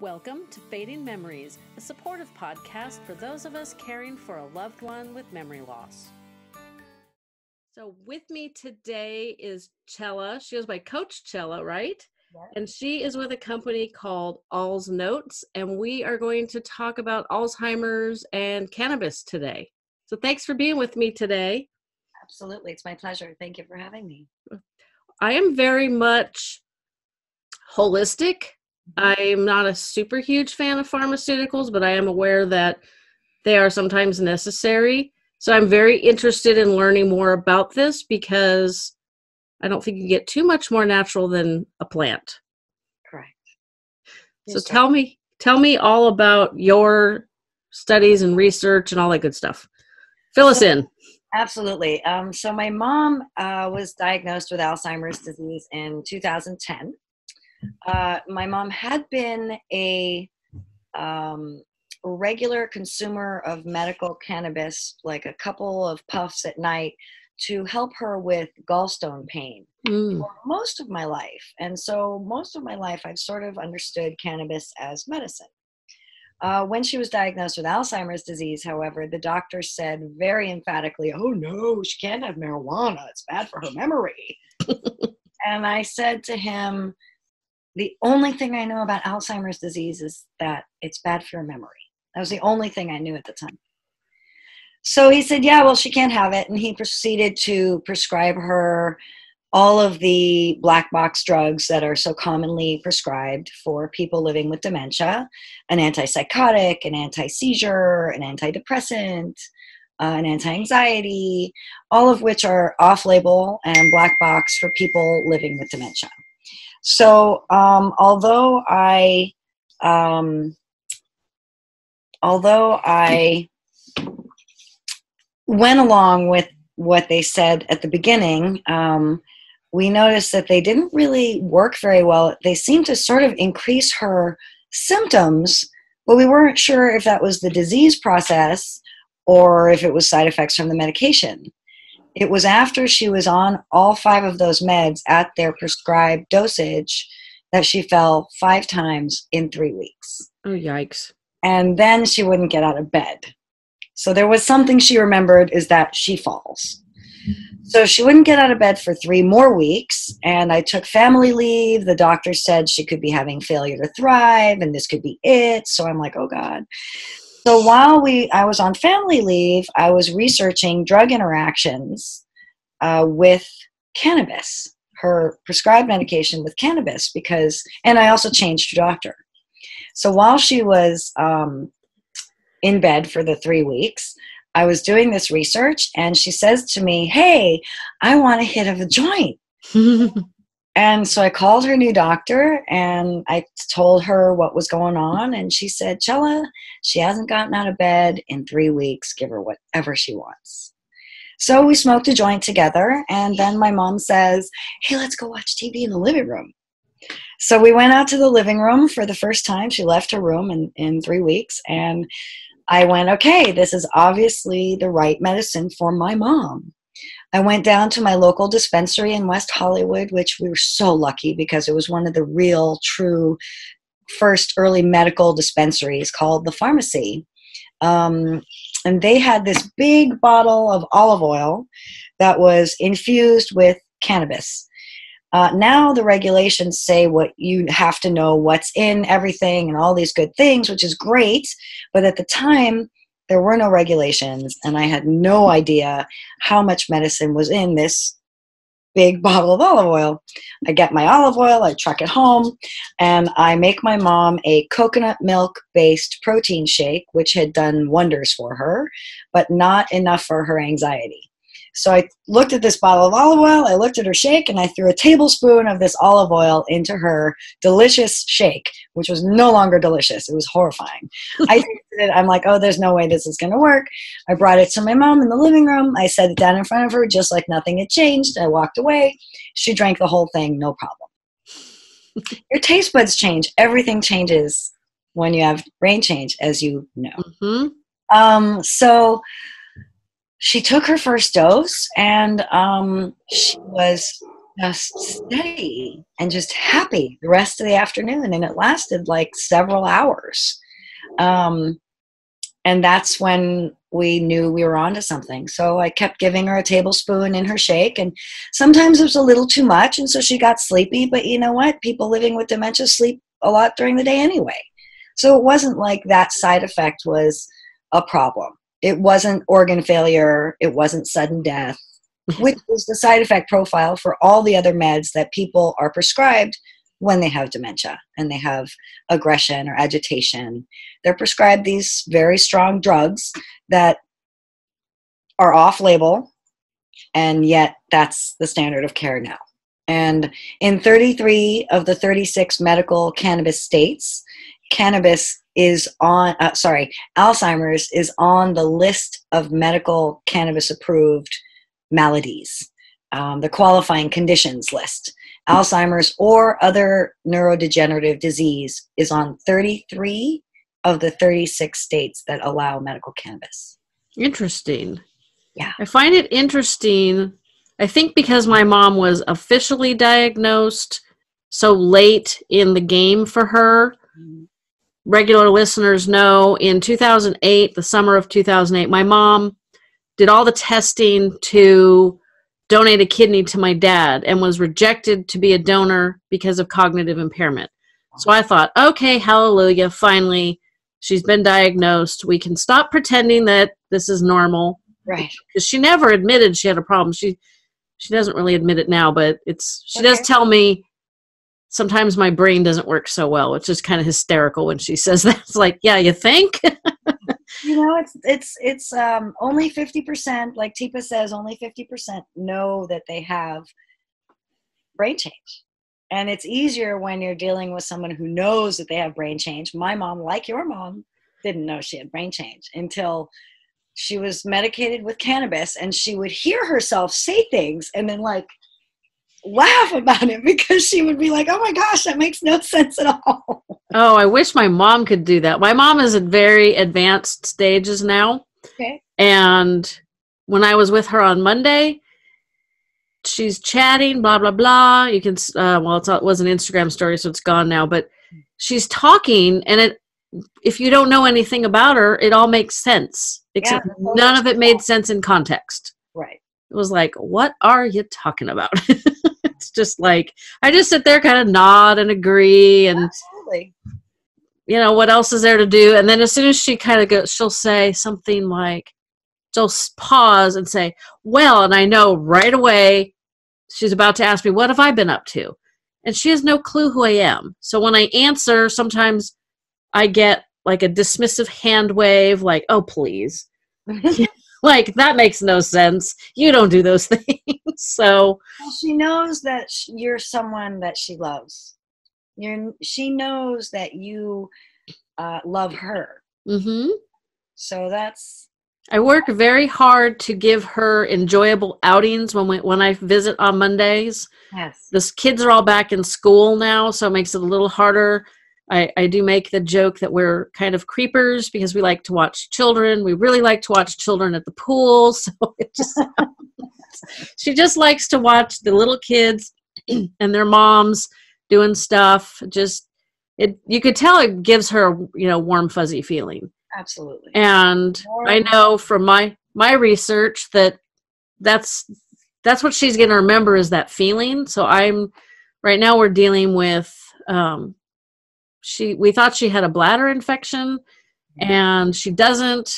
Welcome to Fading Memories, a supportive podcast for those of us caring for a loved one with memory loss. So, with me today is Chella. She goes by Coach Chella, right? Yes. And she is with a company called Al's Notes, and we are going to talk about Alzheimer's and cannabis today. So, thanks for being with me today. Absolutely. It's my pleasure. Thank you for having me. I am very much holistic. I'm not a super huge fan of pharmaceuticals, but I am aware that they are sometimes necessary. So I'm very interested in learning more about this because I don't think you get too much more natural than a plant. Correct. So tell me tell me all about your studies and research and all that good stuff. Fill us in. Absolutely. Um, so my mom uh, was diagnosed with Alzheimer's disease in 2010. Uh, my mom had been a um, regular consumer of medical cannabis, like a couple of puffs at night, to help her with gallstone pain Mm. for most of my life. And so, most of my life, I've sort of understood cannabis as medicine. Uh, when she was diagnosed with Alzheimer's disease, however, the doctor said very emphatically, Oh no, she can't have marijuana. It's bad for her memory. and I said to him, The only thing I know about Alzheimer's disease is that it's bad for your memory. That was the only thing I knew at the time. So he said, Yeah, well, she can't have it. And he proceeded to prescribe her all of the black box drugs that are so commonly prescribed for people living with dementia an antipsychotic, an anti seizure, an antidepressant, uh, an anti anxiety, all of which are off label and black box for people living with dementia. So, um, although I, um, although I went along with what they said at the beginning, um, we noticed that they didn't really work very well. They seemed to sort of increase her symptoms, but we weren't sure if that was the disease process or if it was side effects from the medication. It was after she was on all five of those meds at their prescribed dosage that she fell five times in three weeks. Oh yikes. And then she wouldn't get out of bed. So there was something she remembered is that she falls. So she wouldn't get out of bed for three more weeks, and I took family leave. The doctor said she could be having failure to thrive, and this could be it. So I'm like, oh God. So while we, I was on family leave, I was researching drug interactions uh, with cannabis, her prescribed medication with cannabis, because, and I also changed doctor. So while she was um, in bed for the three weeks, I was doing this research, and she says to me, Hey, I want a hit of a joint. And so I called her new doctor and I told her what was going on. And she said, Chella, she hasn't gotten out of bed in three weeks. Give her whatever she wants. So we smoked a joint together. And then my mom says, Hey, let's go watch TV in the living room. So we went out to the living room for the first time. She left her room in, in three weeks. And I went, Okay, this is obviously the right medicine for my mom. I went down to my local dispensary in West Hollywood, which we were so lucky because it was one of the real, true first early medical dispensaries called the Farmacy. Um, and they had this big bottle of olive oil that was infused with cannabis. Uh, now the regulations say what you have to know what's in everything and all these good things, which is great. But at the time, there were no regulations, and I had no idea how much medicine was in this big bottle of olive oil. I get my olive oil, I truck it home, and I make my mom a coconut milk based protein shake, which had done wonders for her, but not enough for her anxiety. So I looked at this bottle of olive oil, I looked at her shake, and I threw a tablespoon of this olive oil into her delicious shake, which was no longer delicious. It was horrifying. I it, I'm like, oh, there's no way this is going to work. I brought it to my mom in the living room. I set it down in front of her just like nothing had changed. I walked away. She drank the whole thing, no problem. Your taste buds change. Everything changes when you have brain change, as you know. hmm Um, so she took her first dose and um, she was just steady and just happy the rest of the afternoon. And it lasted like several hours. Um, and that's when we knew we were onto something. So I kept giving her a tablespoon in her shake, and sometimes it was a little too much, and so she got sleepy. But you know what? People living with dementia sleep a lot during the day anyway. So it wasn't like that side effect was a problem. It wasn't organ failure, it wasn't sudden death, which is the side effect profile for all the other meds that people are prescribed when they have dementia and they have aggression or agitation. They're prescribed these very strong drugs that are off label, and yet that's the standard of care now. And in 33 of the 36 medical cannabis states, cannabis is on, uh, sorry, Alzheimer's is on the list of medical cannabis approved maladies, um, the qualifying conditions list. Alzheimer's or other neurodegenerative disease is on 33 of the 36 states that allow medical cannabis. Interesting. Yeah. I find it interesting. I think because my mom was officially diagnosed so late in the game for her. Regular listeners know in 2008, the summer of 2008, my mom did all the testing to donate a kidney to my dad and was rejected to be a donor because of cognitive impairment. So I thought, okay, hallelujah, finally she's been diagnosed. We can stop pretending that this is normal. Right. Because she never admitted she had a problem. She she doesn't really admit it now, but it's she Okay. does tell me sometimes my brain doesn't work so well. It's just kind of hysterical when she says that. It's like, yeah, you think? You know, it's it's it's um, only 50%, like Teepa says, only 50% know that they have brain change. And it's easier when you're dealing with someone who knows that they have brain change. My mom, like your mom, didn't know she had brain change until she was medicated with cannabis and she would hear herself say things and then like laugh about it because she would be like, oh my gosh, that makes no sense at all. oh, I wish my mom could do that. My mom is at very advanced stages now. Okay. And when I was with her on Monday, she's chatting, blah blah blah. You can, uh, well, it's, it was an Instagram story, so it's gone now. But she's talking, and it, if you don't know anything about her, it all makes sense. Except all none of it made sense in context. Right. It was like, what are you talking about? it's just like I just sit there, kind of nod and agree, and Absolutely. you know what else is there to do? And then as soon as she kind of goes she'll say something like she'll pause and say well and i know right away she's about to ask me what have i been up to? And she has no clue who i am. So when i answer sometimes i get like a dismissive hand wave like oh please like that makes no sense you don't do those things so Well, she knows that you're someone that she loves. You're, she knows that you uh, love her. mm-hmm. So that's I work very hard to give her enjoyable outings when we, when I visit on Mondays. yes. The kids are all back in school now, so it makes it a little harder. I, I do make the joke that we're kind of creepers because we like to watch children. We really like to watch children at the pool. So it just she just likes to watch the little kids and their moms doing stuff. Just it you could tell it gives her you know warm fuzzy feeling Absolutely. and More i know from my my research that that's that's what she's going to remember is that feeling so i'm right now we're dealing with um she we thought she had a bladder infection and she doesn't.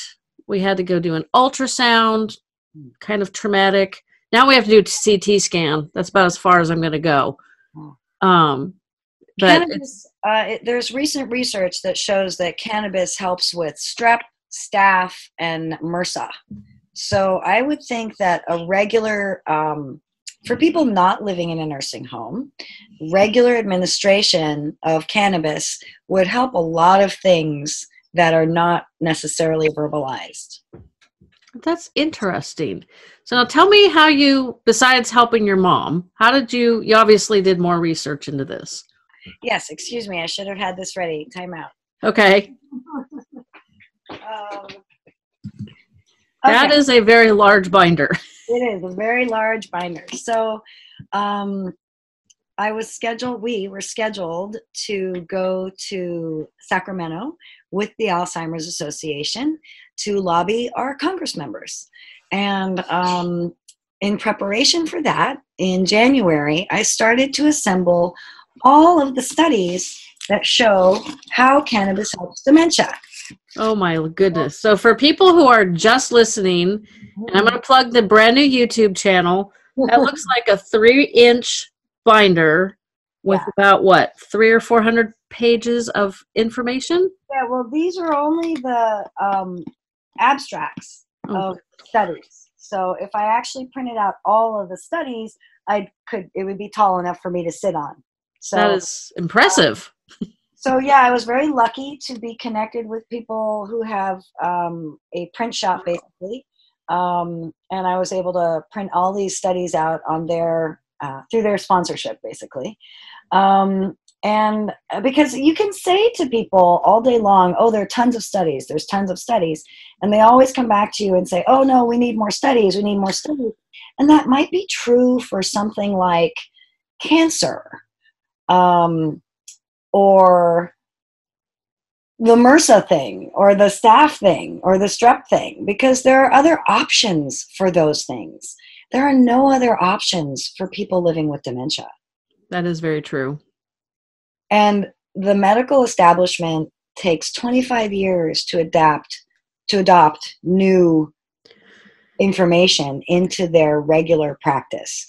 We had to go do an ultrasound kind of traumatic. Now we have to do a ct scan. That's about as far as i'm going to go um but cannabis, uh, it, there's recent research that shows that cannabis helps with strep, staph, and MRSA. So I would think that a regular, um, for people not living in a nursing home, regular administration of cannabis would help a lot of things that are not necessarily verbalized. That's interesting. So now tell me how you, besides helping your mom, how did you, you obviously did more research into this. Yes, excuse me, I should have had this ready. Time out. Okay. Um, that okay. is a very large binder. It is a very large binder. So um, I was scheduled, we were scheduled to go to Sacramento with the Alzheimer's Association to lobby our Congress members. And um, in preparation for that, in January, I started to assemble all of the studies that show how cannabis helps dementia. Oh my goodness. So for people who are just listening, and I'm going to plug the brand new YouTube channel, that looks like a three inch binder with Yeah. about what, three or 400 pages of information? Yeah, well, these are only the um, abstracts Oh. of studies. So if I actually printed out all of the studies, I could. It would be tall enough for me to sit on. So that is impressive. So yeah, I was very lucky to be connected with people who have um, a print shop basically, um, and I was able to print all these studies out on their uh, through their sponsorship basically. Um, and uh, because you can say to people all day long, oh, there are tons of studies, there's tons of studies, and they always come back to you and say, oh no, we need more studies, we need more studies, and that might be true for something like cancer. Um, or the MRSA thing or the staph thing or the strep thing because there are other options for those things. There are no other options for people living with dementia. That is very true. And the medical establishment takes 25 years to adapt to adopt new information into their regular practice.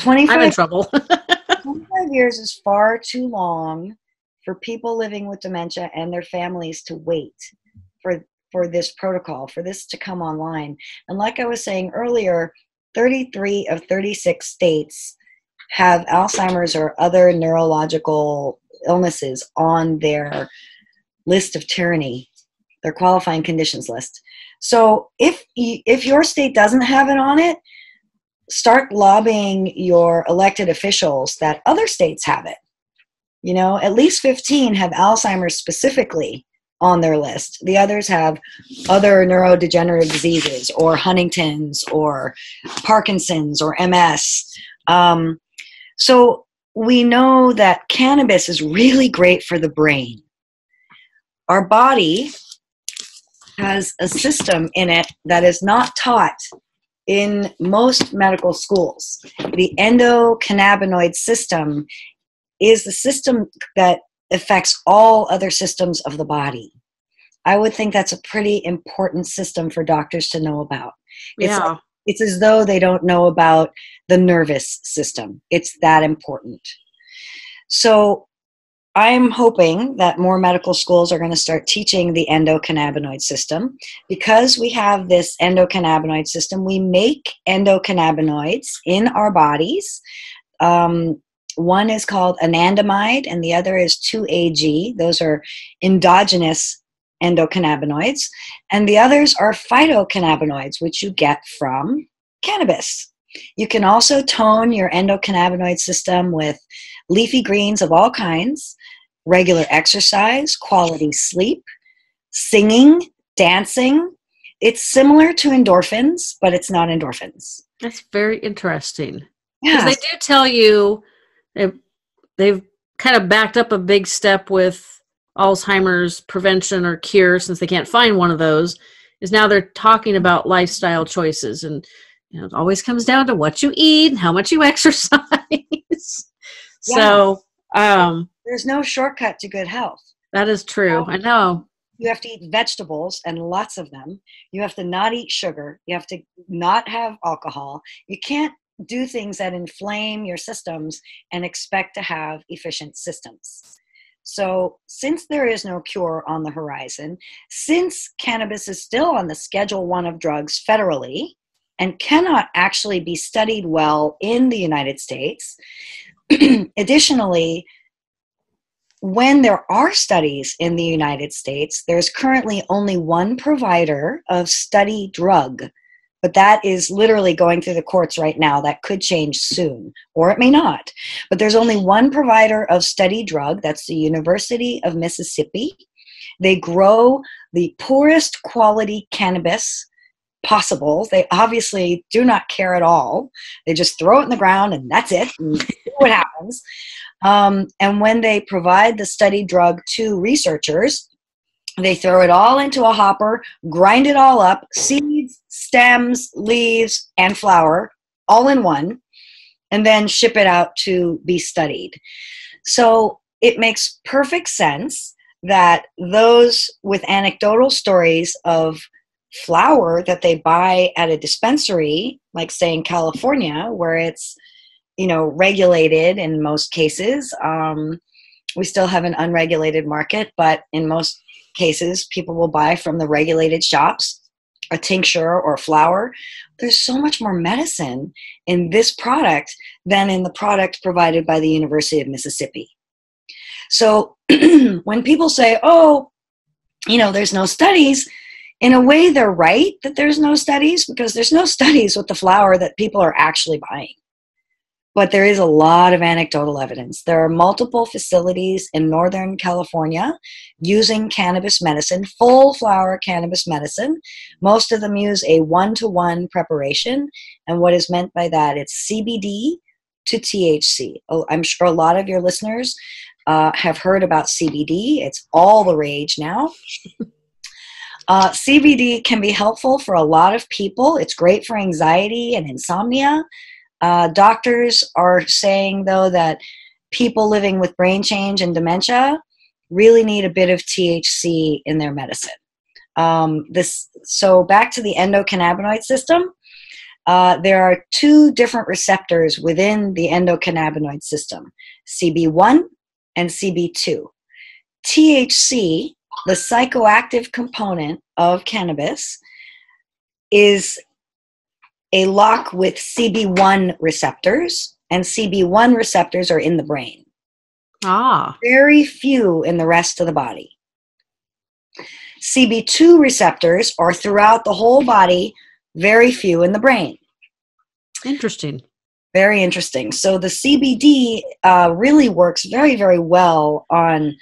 25 I'm in trouble. 25 years is far too long for people living with dementia and their families to wait for for this protocol for this to come online. And like i was saying earlier 33 of 36 states have alzheimer's or other neurological illnesses on their list of tyranny their qualifying conditions list. So if if your state doesn't have it on it start lobbying your elected officials that other states have it. You know, at least 15 have Alzheimer's specifically on their list. The others have other neurodegenerative diseases or Huntington's or Parkinson's or MS. Um, so we know that cannabis is really great for the brain. Our body has a system in it that is not taught in most medical schools. The endocannabinoid system is the system that affects all other systems of the body. I would think that's a pretty important system for doctors to know about. It's, yeah. it's as though they don't know about the nervous system. It's that important. So I'm hoping that more medical schools are going to start teaching the endocannabinoid system. Because we have this endocannabinoid system, we make endocannabinoids in our bodies. Um, one is called anandamide, and the other is 2AG. Those are endogenous endocannabinoids. And the others are phytocannabinoids, which you get from cannabis. You can also tone your endocannabinoid system with leafy greens of all kinds, regular exercise, quality sleep, singing, dancing. It's similar to endorphins, but it's not endorphins. That's very interesting. Because Yeah. they do tell you they've, they've kind of backed up a big step with Alzheimer's prevention or cure since they can't find one of those. Is now they're talking about lifestyle choices, and you know, it always comes down to what you eat and how much you exercise. So um, There's no shortcut to good health. that is true. I know. You have to eat vegetables and lots of them. You have to not eat sugar. You have to not have alcohol. You can't do things that inflame your systems and expect to have efficient systems. So, since there is no cure on the horizon, since cannabis is still on the Schedule 1 of drugs federally and cannot actually be studied well in the United States, additionally, when there are studies in the United States, there's currently only one provider of study drug, but that is literally going through the courts right now. That could change soon, or it may not. But there's only one provider of study drug, that's the University of Mississippi. They grow the poorest quality cannabis possible. They obviously do not care at all. They just throw it in the ground and that's it. And what happens. Um, and when they provide the study drug to researchers, they throw it all into a hopper, grind it all up seeds, stems, leaves, and flower all in one, and then ship it out to be studied. So it makes perfect sense that those with anecdotal stories of flower that they buy at a dispensary, like say in California, where it's you know regulated in most cases. Um, we still have an unregulated market, but in most cases, people will buy from the regulated shops a tincture or flower. There's so much more medicine in this product than in the product provided by the University of Mississippi. So when people say, oh, you know, there's no studies, in a way they're right that there's no studies because there's no studies with the flower that people are actually buying but there is a lot of anecdotal evidence. There are multiple facilities in Northern California using cannabis medicine, full flower cannabis medicine. Most of them use a one to one preparation. And what is meant by that? It's CBD to THC. I'm sure a lot of your listeners uh, have heard about CBD, it's all the rage now. Uh, CBD can be helpful for a lot of people. It's great for anxiety and insomnia. Uh, doctors are saying, though, that people living with brain change and dementia really need a bit of THC in their medicine. Um, this so back to the endocannabinoid system. Uh, there are two different receptors within the endocannabinoid system: CB1 and CB2. THC, the psychoactive component of cannabis, is a lock with CB1 receptors, and CB1 receptors are in the brain. Ah. Very few in the rest of the body. CB2 receptors are throughout the whole body, very few in the brain. Interesting. Very interesting. So the CBD uh, really works very, very well on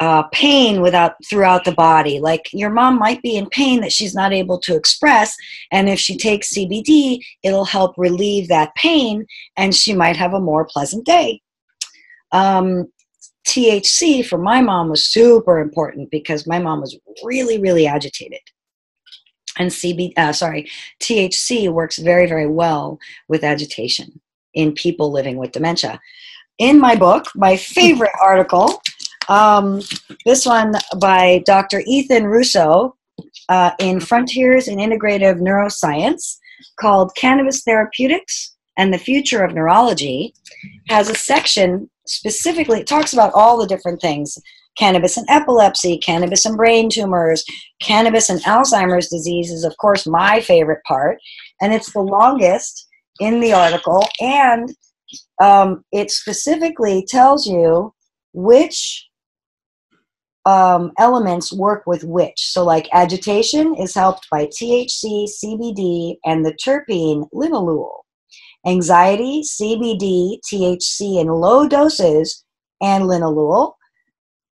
uh, pain without throughout the body. Like your mom might be in pain that she's not able to express, and if she takes CBD, it'll help relieve that pain, and she might have a more pleasant day. Um, THC for my mom was super important because my mom was really, really agitated. And CB, uh, sorry, THC works very, very well with agitation in people living with dementia. In my book, my favorite article um, this one by Dr. Ethan Russo uh, in Frontiers in Integrative Neuroscience called Cannabis Therapeutics and the Future of Neurology has a section specifically, it talks about all the different things cannabis and epilepsy, cannabis and brain tumors, cannabis and Alzheimer's disease is, of course, my favorite part. And it's the longest in the article. And um, it specifically tells you which um, elements work with which. So, like agitation is helped by THC, CBD, and the terpene linalool. Anxiety, CBD, THC in low doses, and linalool.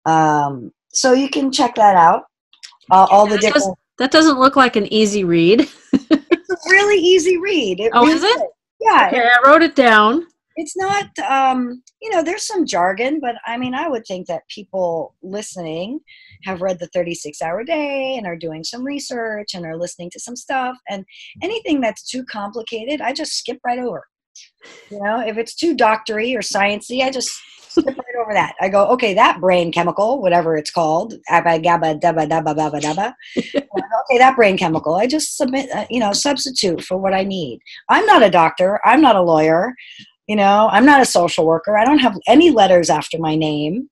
Um, so you can check that out. Uh, all the that different. Does, that doesn't look like an easy read. it's a really easy read. It oh, really is it? Is. Yeah. Okay, I wrote it down it's not um, you know there's some jargon but i mean i would think that people listening have read the 36 hour day and are doing some research and are listening to some stuff. And anything that's too complicated i just skip right over. You know if it's too doctory or sciency i just skip right over that. I go okay that brain chemical whatever it's called abba gabba dabba dabba dabba dabba okay that brain chemical i just submit uh, you know substitute for what i need. I'm not a doctor i'm not a lawyer you know, I'm not a social worker. I don't have any letters after my name.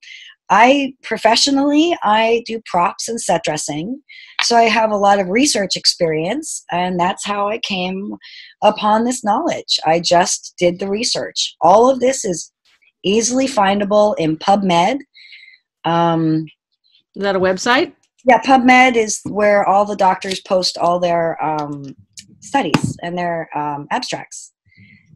I professionally, I do props and set dressing. So I have a lot of research experience, and that's how I came upon this knowledge. I just did the research. All of this is easily findable in PubMed. Um, is that a website? Yeah, PubMed is where all the doctors post all their um, studies and their um, abstracts.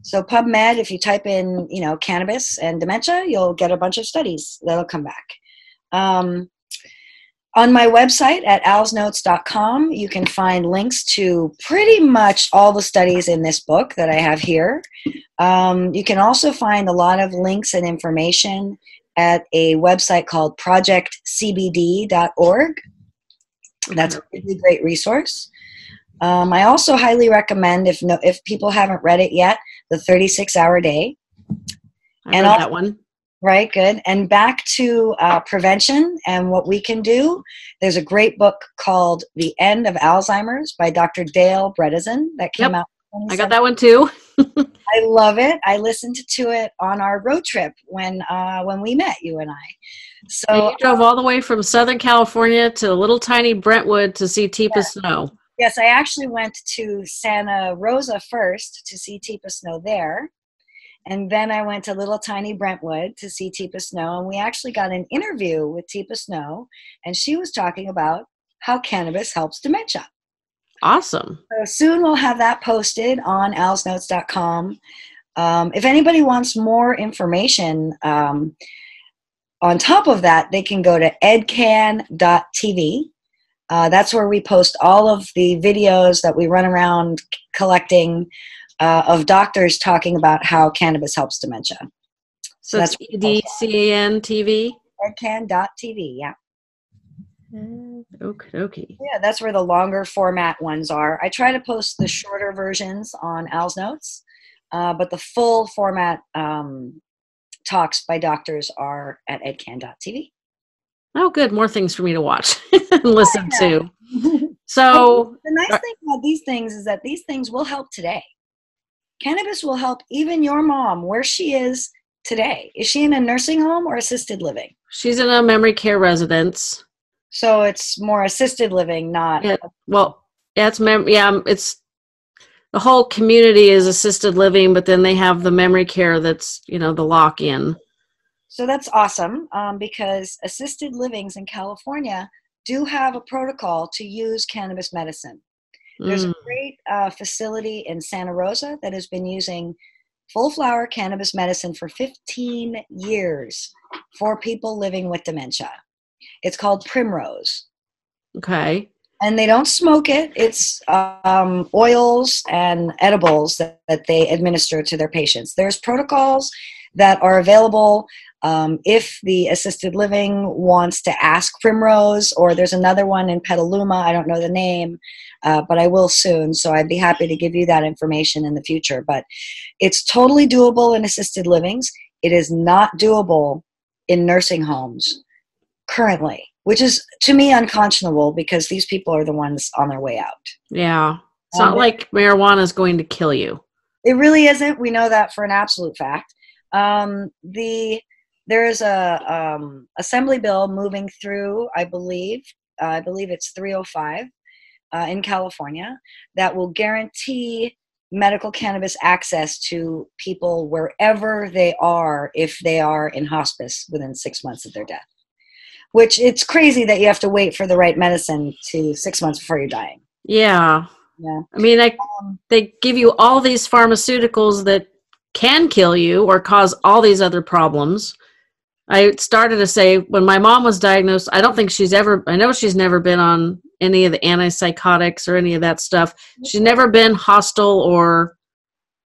So PubMed, if you type in, you know, cannabis and dementia, you'll get a bunch of studies that'll come back. Um, on my website at alsnotes.com, you can find links to pretty much all the studies in this book that I have here. Um, you can also find a lot of links and information at a website called projectcbd.org. That's a really great resource. Um, I also highly recommend, if no, if people haven't read it yet, the 36 Hour Day. I and that one. Right, good. And back to uh, prevention and what we can do. There's a great book called The End of Alzheimer's by Dr. Dale Bredesen that came yep. out. I got that one too. I love it. I listened to it on our road trip when uh, when we met you and I. So and you drove all the way from Southern California to little tiny Brentwood to see Teepa yeah. Snow. Yes, I actually went to Santa Rosa first to see Teepa Snow there. And then I went to little tiny Brentwood to see Teepa Snow. And we actually got an interview with Teepa Snow. And she was talking about how cannabis helps dementia. Awesome. So soon we'll have that posted on alsnotes.com. Um, if anybody wants more information um, on top of that, they can go to edcan.tv. Uh, that's where we post all of the videos that we run around collecting uh, of doctors talking about how cannabis helps dementia. So, so that's EDCAN TV? Edcan.tv, yeah. Okay, okay. Yeah, that's where the longer format ones are. I try to post the shorter versions on Al's Notes, uh, but the full format um, talks by doctors are at edcan.tv. Oh, good. More things for me to watch and oh, listen to. So, oh, the nice uh thing about these things is that these things will help today. Cannabis will help even your mom where she is today. Is she in a nursing home or assisted living? She's in a memory care residence. So it's more assisted living, not. Yeah, well, yeah, it's mem- yeah, um, it's the whole community is assisted living, but then they have the memory care that's you know the lock in. So that's awesome um, because assisted livings in California do have a protocol to use cannabis medicine. There's mm. a great uh, facility in Santa Rosa that has been using full flower cannabis medicine for 15 years for people living with dementia. It's called Primrose. Okay. And they don't smoke it. It's um, oils and edibles that, that they administer to their patients. There's protocols that are available um, if the assisted living wants to ask Primrose, or there's another one in Petaluma, I don't know the name, uh, but I will soon. So I'd be happy to give you that information in the future. But it's totally doable in assisted livings. It is not doable in nursing homes currently, which is to me unconscionable because these people are the ones on their way out. Yeah. It's um, not like marijuana is going to kill you. It really isn't. We know that for an absolute fact. Um, the there is a um, assembly bill moving through, I believe, uh, I believe it's 305 uh, in California that will guarantee medical cannabis access to people wherever they are if they are in hospice within six months of their death. Which it's crazy that you have to wait for the right medicine to six months before you're dying. Yeah. Yeah. I mean, I, um, they give you all these pharmaceuticals that can kill you or cause all these other problems. I started to say when my mom was diagnosed, I don't think she's ever, I know she's never been on any of the antipsychotics or any of that stuff. She's never been hostile or,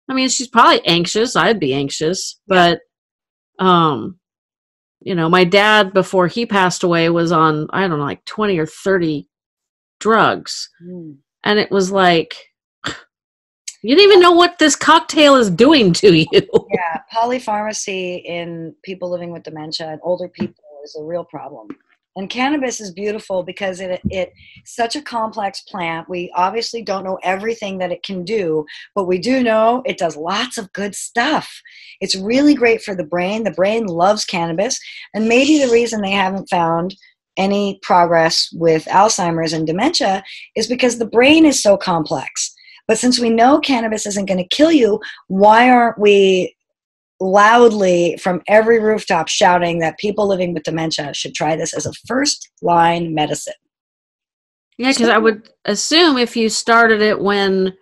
I mean, she's probably anxious. I'd be anxious, but, um, you know, my dad before he passed away was on, I don't know, like 20 or 30 drugs. Mm. And it was like, you didn't even know what this cocktail is doing to you. yeah, polypharmacy in people living with dementia and older people is a real problem. And cannabis is beautiful because it, it it's such a complex plant. We obviously don't know everything that it can do, but we do know it does lots of good stuff. It's really great for the brain. The brain loves cannabis, and maybe the reason they haven't found any progress with Alzheimer's and dementia is because the brain is so complex but since we know cannabis isn't going to kill you, why aren't we loudly from every rooftop shouting that people living with dementia should try this as a first line medicine? Yeah, because I would assume if you started it when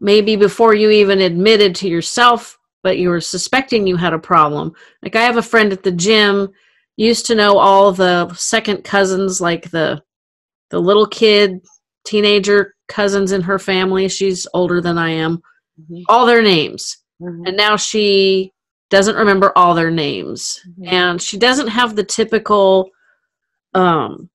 maybe before you even admitted to yourself, but you were suspecting you had a problem. Like I have a friend at the gym used to know all the second cousins, like the the little kid, teenager cousins in her family. She's older than I am. Mm-hmm. All their names. Mm-hmm. And now she doesn't remember all their names. Mm-hmm. And she doesn't have the typical um,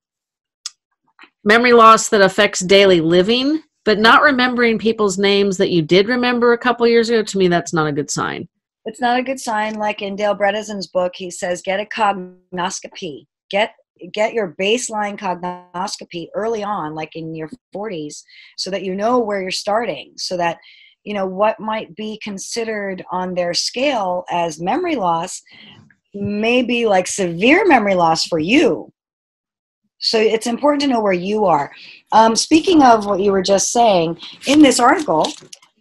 memory loss that affects daily living, but not remembering people's names that you did remember a couple years ago, to me, that's not a good sign. It's not a good sign. Like in Dale Bredesen's book, he says, get a cognoscopy. Get get your baseline cognoscopy early on, like in your 40s, so that you know where you're starting, so that you know what might be considered on their scale as memory loss may be like severe memory loss for you so it's important to know where you are. Um, speaking of what you were just saying, in this article,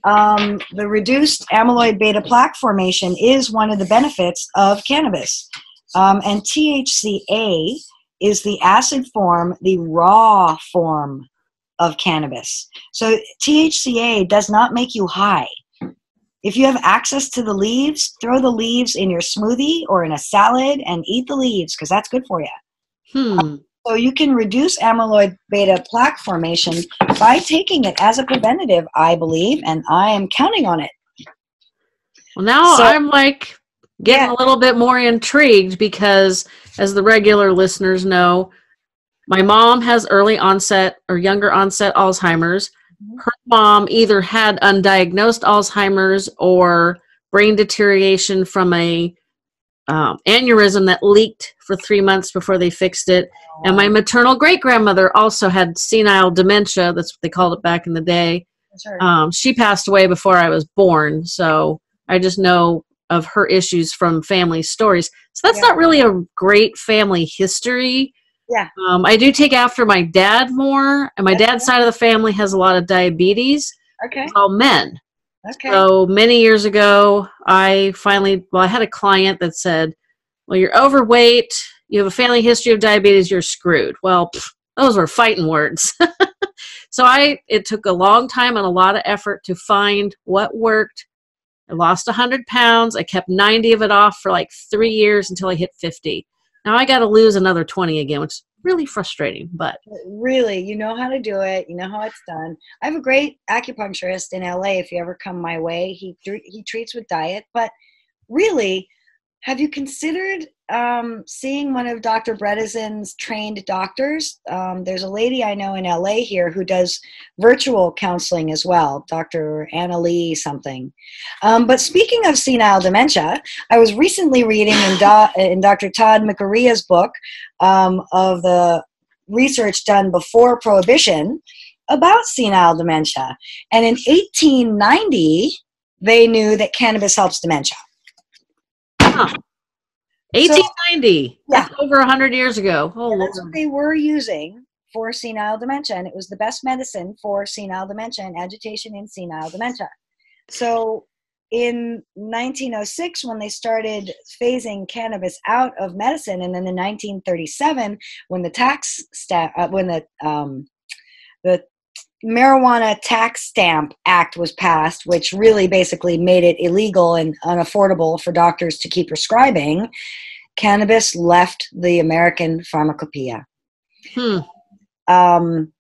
um, the reduced amyloid beta plaque formation is one of the benefits of cannabis. Um, and THCA is the acid form, the raw form of cannabis. So THCA does not make you high. If you have access to the leaves, throw the leaves in your smoothie or in a salad and eat the leaves because that's good for you. Hmm. So you can reduce amyloid beta plaque formation by taking it as a preventative, I believe, and I am counting on it. Well, now so, I'm like getting yeah. a little bit more intrigued because, as the regular listeners know, my mom has early onset or younger onset Alzheimer's. Mm-hmm. Her mom either had undiagnosed Alzheimer's or brain deterioration from a um, aneurysm that leaked for three months before they fixed it. And my maternal great grandmother also had senile dementia. That's what they called it back in the day. Um, she passed away before I was born. So I just know of her issues from family stories. So that's yeah. not really a great family history. Yeah. Um, I do take after my dad more, and my dad's side of the family has a lot of diabetes. Okay. It's all men. Okay. So many years ago, I finally, well, I had a client that said, well, you're overweight, you have a family history of diabetes, you're screwed. Well, pff, those were fighting words. so I, it took a long time and a lot of effort to find what worked. I lost 100 pounds. I kept 90 of it off for like three years until I hit 50. Now I got to lose another 20 again, which is really frustrating, but really, you know how to do it. You know how it's done. I have a great acupuncturist in LA. If you ever come my way, he he treats with diet, but really, have you considered um, seeing one of Dr. Bredesen's trained doctors? Um, there's a lady I know in LA here who does virtual counseling as well, Dr. Anna Lee something. Um, but speaking of senile dementia, I was recently reading in, Do- in Dr. Todd Mikuriya's book um, of the research done before Prohibition about senile dementia. And in 1890, they knew that cannabis helps dementia. 1890. So, yeah. That's over 100 years ago. Oh, that's what they were using for senile dementia. And it was the best medicine for senile dementia and agitation in senile dementia. So in 1906, when they started phasing cannabis out of medicine, and then in 1937, when the tax sta- uh, when the um, the marijuana tax stamp act was passed which really basically made it illegal and unaffordable for doctors to keep prescribing cannabis left the american pharmacopoeia. Hmm. um,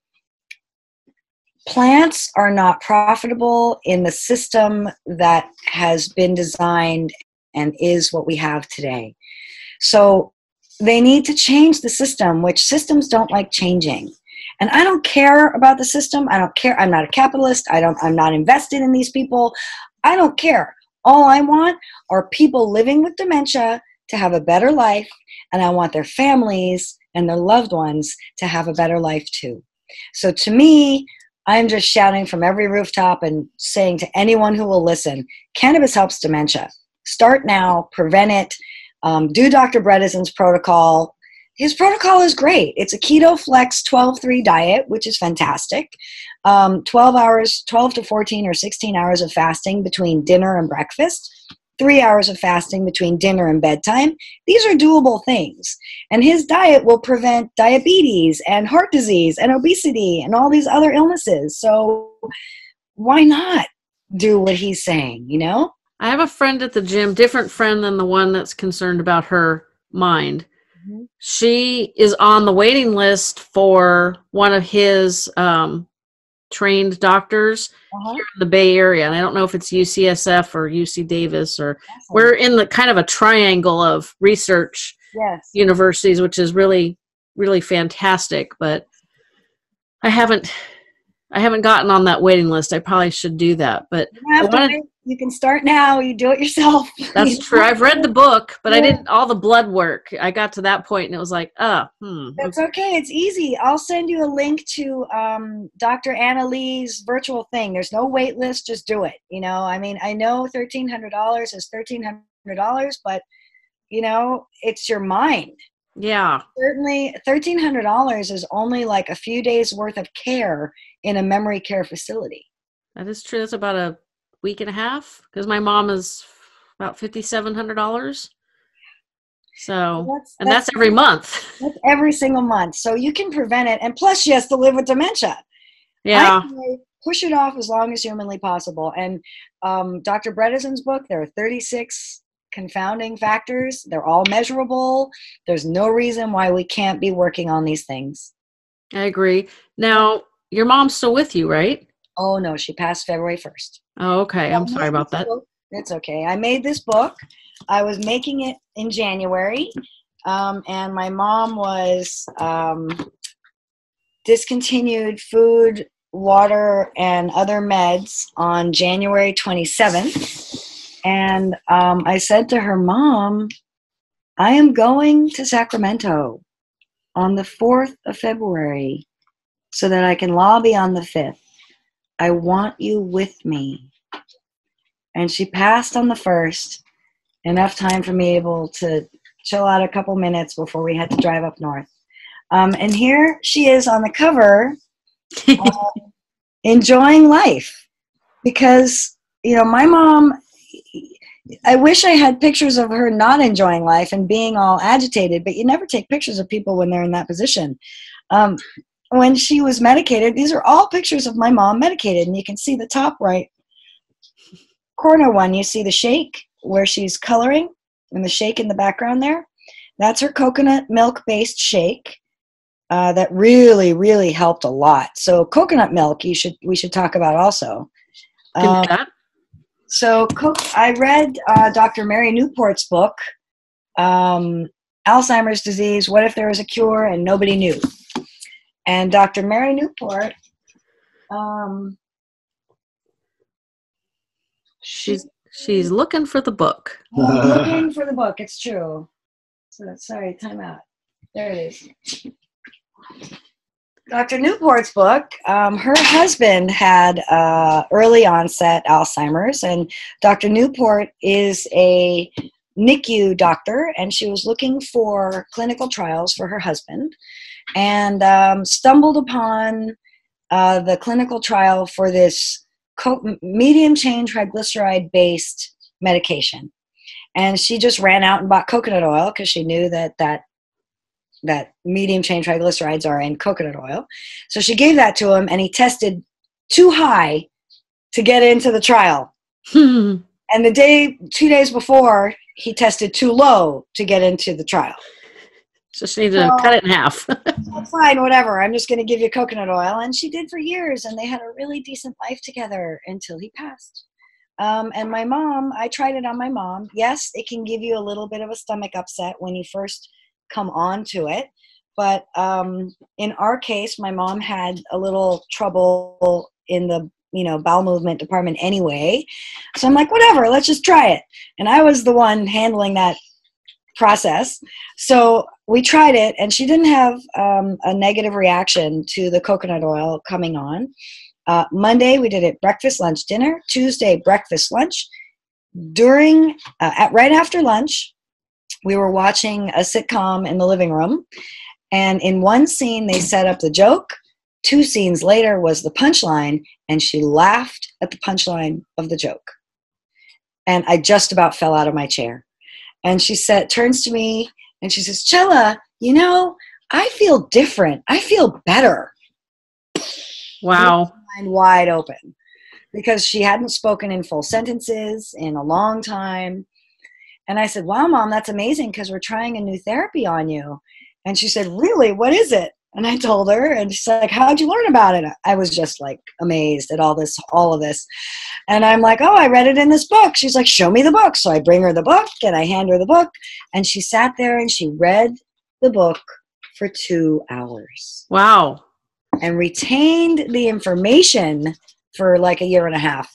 plants are not profitable in the system that has been designed and is what we have today. So they need to change the system which systems don't like changing and I don't care about the system. I don't care. I'm not a capitalist. I don't I'm not invested in these people. I don't care. All I want are people living with dementia to have a better life and I want their families and their loved ones to have a better life too. So to me, I'm just shouting from every rooftop and saying to anyone who will listen, cannabis helps dementia. Start now, prevent it. Um, do Dr. Bredesen's protocol his protocol is great. It's a keto flex 12 3 diet, which is fantastic. Um, 12 hours, 12 to 14 or 16 hours of fasting between dinner and breakfast, three hours of fasting between dinner and bedtime. These are doable things. And his diet will prevent diabetes and heart disease and obesity and all these other illnesses. So why not do what he's saying, you know? I have a friend at the gym, different friend than the one that's concerned about her mind Mm-hmm. She is on the waiting list for one of his um, trained doctors Uh-huh. in the Bay Area, and I don't know if it's UCSF or UC Davis or Awesome. we're in the kind of a triangle of research yes. universities, which is really really fantastic. But I haven't I haven't gotten on that waiting list. I probably should do that, but You, have to wanted- wait. You can start now. You do it yourself. that's true. I've read the book, but I didn't all the blood work. I got to that point and it was like, oh, hmm. That's okay. It's easy. I'll send you a link to um, Dr. Anna Lee's virtual thing. There's no wait list. Just do it. You know, I mean, I know thirteen hundred dollars is thirteen hundred dollars, but you know, it's your mind. Yeah. Certainly, thirteen hundred dollars is only like a few days worth of care in a memory care facility. That is true. That's about a week and a half because my mom is about fifty seven hundred dollars. So, That's, and that's every month. that's every single month. So you can prevent it, and plus, she has to live with dementia. Yeah. Push it off as long as humanly possible. And um, Dr. Bredesen's book, there are 36 confounding factors. They're all measurable. There's no reason why we can't be working on these things. I agree. Now, your mom's still with you, right? Oh no, she passed February 1st. Oh, okay. I'm sorry about that. It's okay. I made this book. I was making it in January, um, and my mom was um, discontinued food, water, and other meds on January 27th. And um, I said to her, Mom, I am going to Sacramento on the 4th of February so that I can lobby on the 5th. I want you with me. And she passed on the first enough time for me able to chill out a couple minutes before we had to drive up north. Um, and here she is on the cover uh, enjoying life. Because you know my mom i wish i had pictures of her not enjoying life and being all agitated but you never take pictures of people when they're in that position. Um, when she was medicated these are all pictures of my mom medicated and you can see the top right corner one, you see the shake where she's coloring and the shake in the background there. That's her coconut milk based shake. Uh, that really, really helped a lot. So coconut milk, you should we should talk about also. Um, so co- I read uh, Dr. Mary Newport's book, um, Alzheimer's disease. What if there was a cure and nobody knew? And Dr. Mary Newport, um, She's she's looking for the book. Looking for the book. It's true. So sorry, time out. There it is. Dr. Newport's book. Um, her husband had uh, early onset Alzheimer's, and Dr. Newport is a NICU doctor, and she was looking for clinical trials for her husband, and um, stumbled upon uh, the clinical trial for this co- medium chain triglyceride based medication. And she just ran out and bought coconut oil because she knew that that that medium chain triglycerides are in coconut oil. So she gave that to him and he tested too high to get into the trial. And the day two days before he tested too low to get into the trial. So she needed to Well- cut it in half. "Oh, fine whatever. I'm just going to give you coconut oil. And she did for years and they had a really decent life together until he passed. Um, and my mom i tried it on my mom. Yes it can give you a little bit of a stomach upset when you first come on to it. But um, in our case my mom had a little trouble in the you know bowel movement department anyway. So i'm like whatever let's just try it. And i was the one handling that process. So we tried it and she didn't have um, a negative reaction to the coconut oil coming on. Uh, monday we did it breakfast lunch dinner. Tuesday breakfast lunch. During uh, at right after lunch we were watching a sitcom in the living room. And in one scene they set up the joke two scenes later was the punchline and she laughed at the punchline of the joke and i just about fell out of my chair and she said turns to me and she says chella you know i feel different i feel better wow. mind wide open because she hadn't spoken in full sentences in a long time And I said, Wow, mom, that's amazing because we're trying a new therapy on you. And she said, Really? What is it? And I told her, and she's like, How'd you learn about it? I was just like amazed at all this, all of this. And I'm like, Oh, I read it in this book. She's like, Show me the book. So I bring her the book and I hand her the book. And she sat there and she read the book for two hours. Wow. And retained the information for like a year and a half.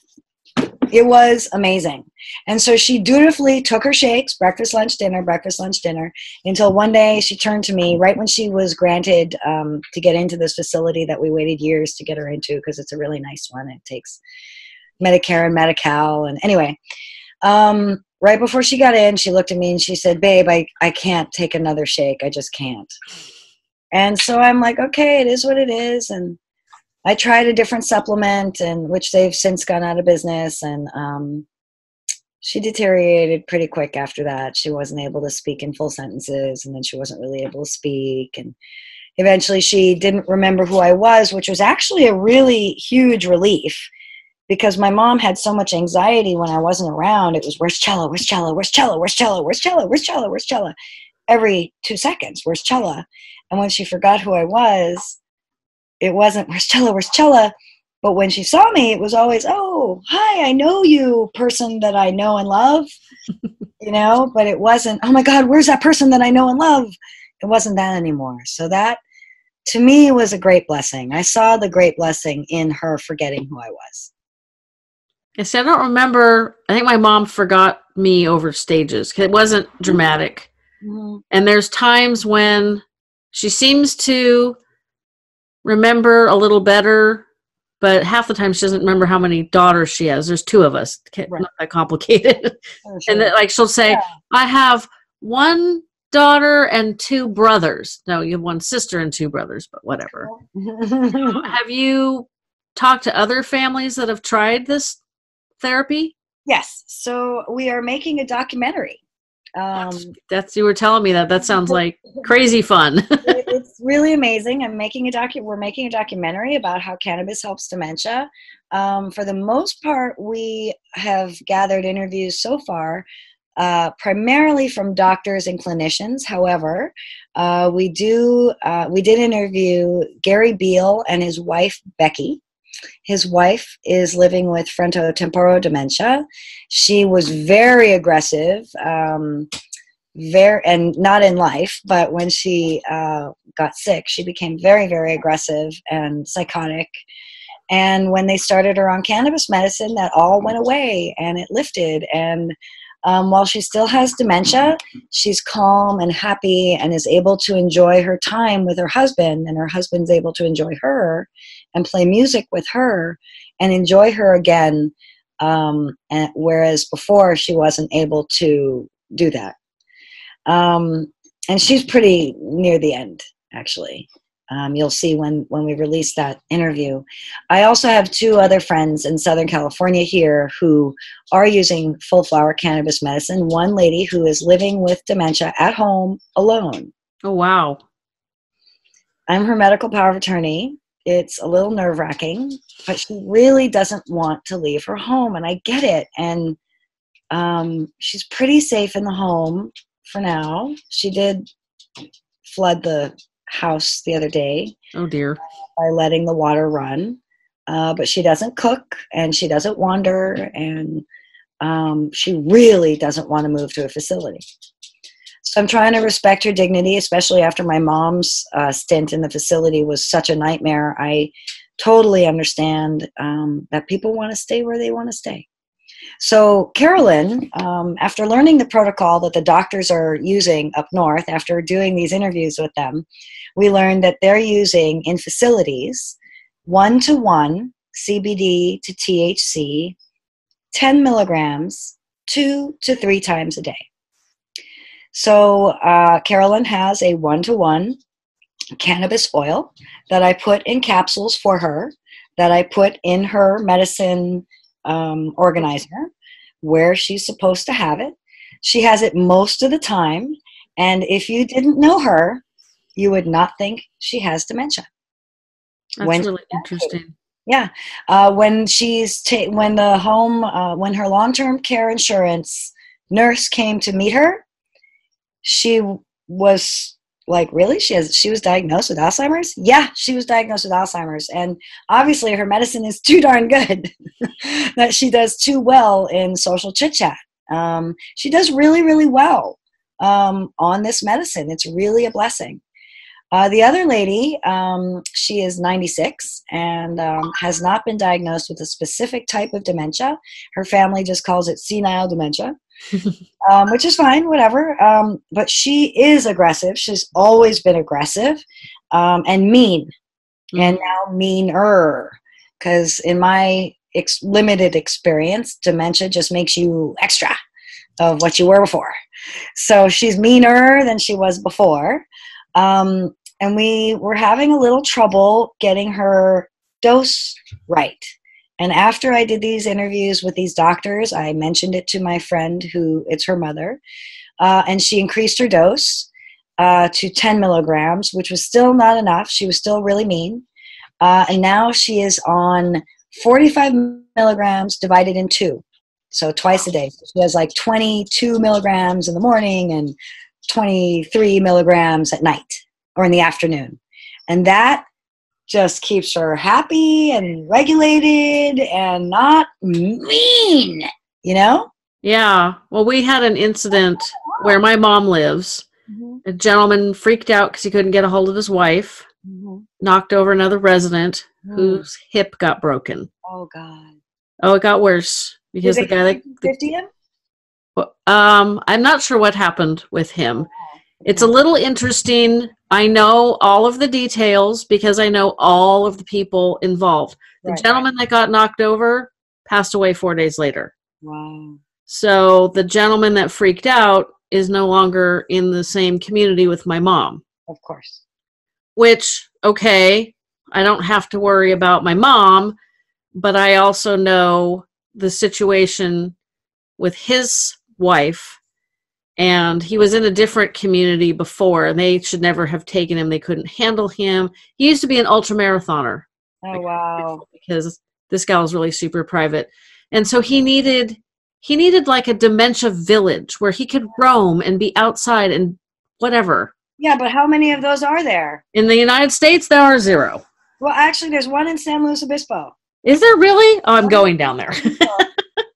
It was amazing. And so she dutifully took her shakes, breakfast, lunch, dinner, breakfast, lunch, dinner, until one day she turned to me right when she was granted um, to get into this facility that we waited years to get her into because it's a really nice one. It takes Medicare and Medi Cal. And anyway, um, right before she got in, she looked at me and she said, Babe, I, I can't take another shake. I just can't. And so I'm like, okay, it is what it is. And I tried a different supplement, and which they've since gone out of business, and um, she deteriorated pretty quick after that. She wasn't able to speak in full sentences, and then she wasn't really able to speak, and eventually she didn't remember who I was, which was actually a really huge relief because my mom had so much anxiety when I wasn't around. It was where's Chella, where's Chella, where's Chella, where's Chella, where's Chella, where's Chella, where's Chella, every two seconds, where's Chella, and when she forgot who I was it wasn't where's Chella, where's Chella, but when she saw me, it was always, oh, hi, I know you, person that I know and love, you know. But it wasn't, oh my God, where's that person that I know and love? It wasn't that anymore. So that, to me, was a great blessing. I saw the great blessing in her forgetting who I was. I see. I don't remember. I think my mom forgot me over stages. It wasn't dramatic. Mm-hmm. And there's times when she seems to remember a little better, but half the time she doesn't remember how many daughters she has. There's two of us. Right. Not that complicated. Oh, sure. and then, like she'll say, yeah. I have one daughter and two brothers. No, you have one sister and two brothers, but whatever. have you talked to other families that have tried this therapy? Yes. So we are making a documentary um, that's you were telling me that. That sounds like crazy fun. Really amazing. I'm making a docu. We're making a documentary about how cannabis helps dementia. Um, for the most part, we have gathered interviews so far, uh, primarily from doctors and clinicians. However, uh, we do uh, we did interview Gary Beal and his wife Becky. His wife is living with frontotemporal dementia. She was very aggressive, um, very, and not in life, but when she uh, got sick, she became very, very aggressive and psychotic. And when they started her on cannabis medicine, that all went away and it lifted. And um, while she still has dementia, she's calm and happy and is able to enjoy her time with her husband, and her husband's able to enjoy her and play music with her and enjoy her again. Um, and, whereas before she wasn't able to do that. Um, and she's pretty near the end, actually. Um, you'll see when when we release that interview. I also have two other friends in Southern California here who are using full flower cannabis medicine. One lady who is living with dementia at home alone. Oh wow! I'm her medical power of attorney. It's a little nerve wracking, but she really doesn't want to leave her home, and I get it. And um, she's pretty safe in the home for now. She did flood the house the other day. Oh dear. By letting the water run. Uh, but she doesn't cook and she doesn't wander and um, she really doesn't want to move to a facility. So I'm trying to respect her dignity, especially after my mom's uh, stint in the facility was such a nightmare. I totally understand um, that people want to stay where they want to stay. So, Carolyn, um, after learning the protocol that the doctors are using up north, after doing these interviews with them, we learned that they're using in facilities one to one CBD to THC, 10 milligrams, two to three times a day. So, uh, Carolyn has a one to one cannabis oil that I put in capsules for her, that I put in her medicine um, organizer where she's supposed to have it. She has it most of the time. And if you didn't know her, you would not think she has dementia. That's when really interesting. Yeah, uh, when she's ta- when the home uh, when her long term care insurance nurse came to meet her, she was like, "Really? She has she was diagnosed with Alzheimer's? Yeah, she was diagnosed with Alzheimer's, and obviously her medicine is too darn good that she does too well in social chit chat. Um, she does really, really well um, on this medicine. It's really a blessing." Uh, the other lady, um, she is 96 and um, has not been diagnosed with a specific type of dementia. Her family just calls it senile dementia, um, which is fine, whatever. Um, but she is aggressive. She's always been aggressive um, and mean, mm-hmm. and now meaner. Because in my ex- limited experience, dementia just makes you extra of what you were before. So she's meaner than she was before. Um, and we were having a little trouble getting her dose right. And after I did these interviews with these doctors, I mentioned it to my friend who it's her mother, uh, and she increased her dose uh, to 10 milligrams, which was still not enough. She was still really mean. Uh, and now she is on 45 milligrams divided in two. So twice a day. She has like 22 milligrams in the morning and 23 milligrams at night or in the afternoon. And that just keeps her happy and regulated and not mean, you know? Yeah. Well, we had an incident where my mom lives. Mm-hmm. A gentleman freaked out because he couldn't get a hold of his wife, mm-hmm. knocked over another resident mm-hmm. whose hip got broken. Oh, God. Oh, it got worse because the guy that. 50 him? Um, I'm not sure what happened with him. It's a little interesting. I know all of the details because I know all of the people involved. The right, gentleman right. that got knocked over passed away four days later. Wow. So the gentleman that freaked out is no longer in the same community with my mom. Of course. Which, okay, I don't have to worry about my mom, but I also know the situation with his wife and he was in a different community before and they should never have taken him. They couldn't handle him. He used to be an ultra marathoner oh wow. because this guy was really super private. And so he needed he needed like a dementia village where he could roam and be outside and whatever. Yeah but how many of those are there? In the united states there are zero. Well actually there's one in san luis obispo. Is there really? Oh i'm going down there.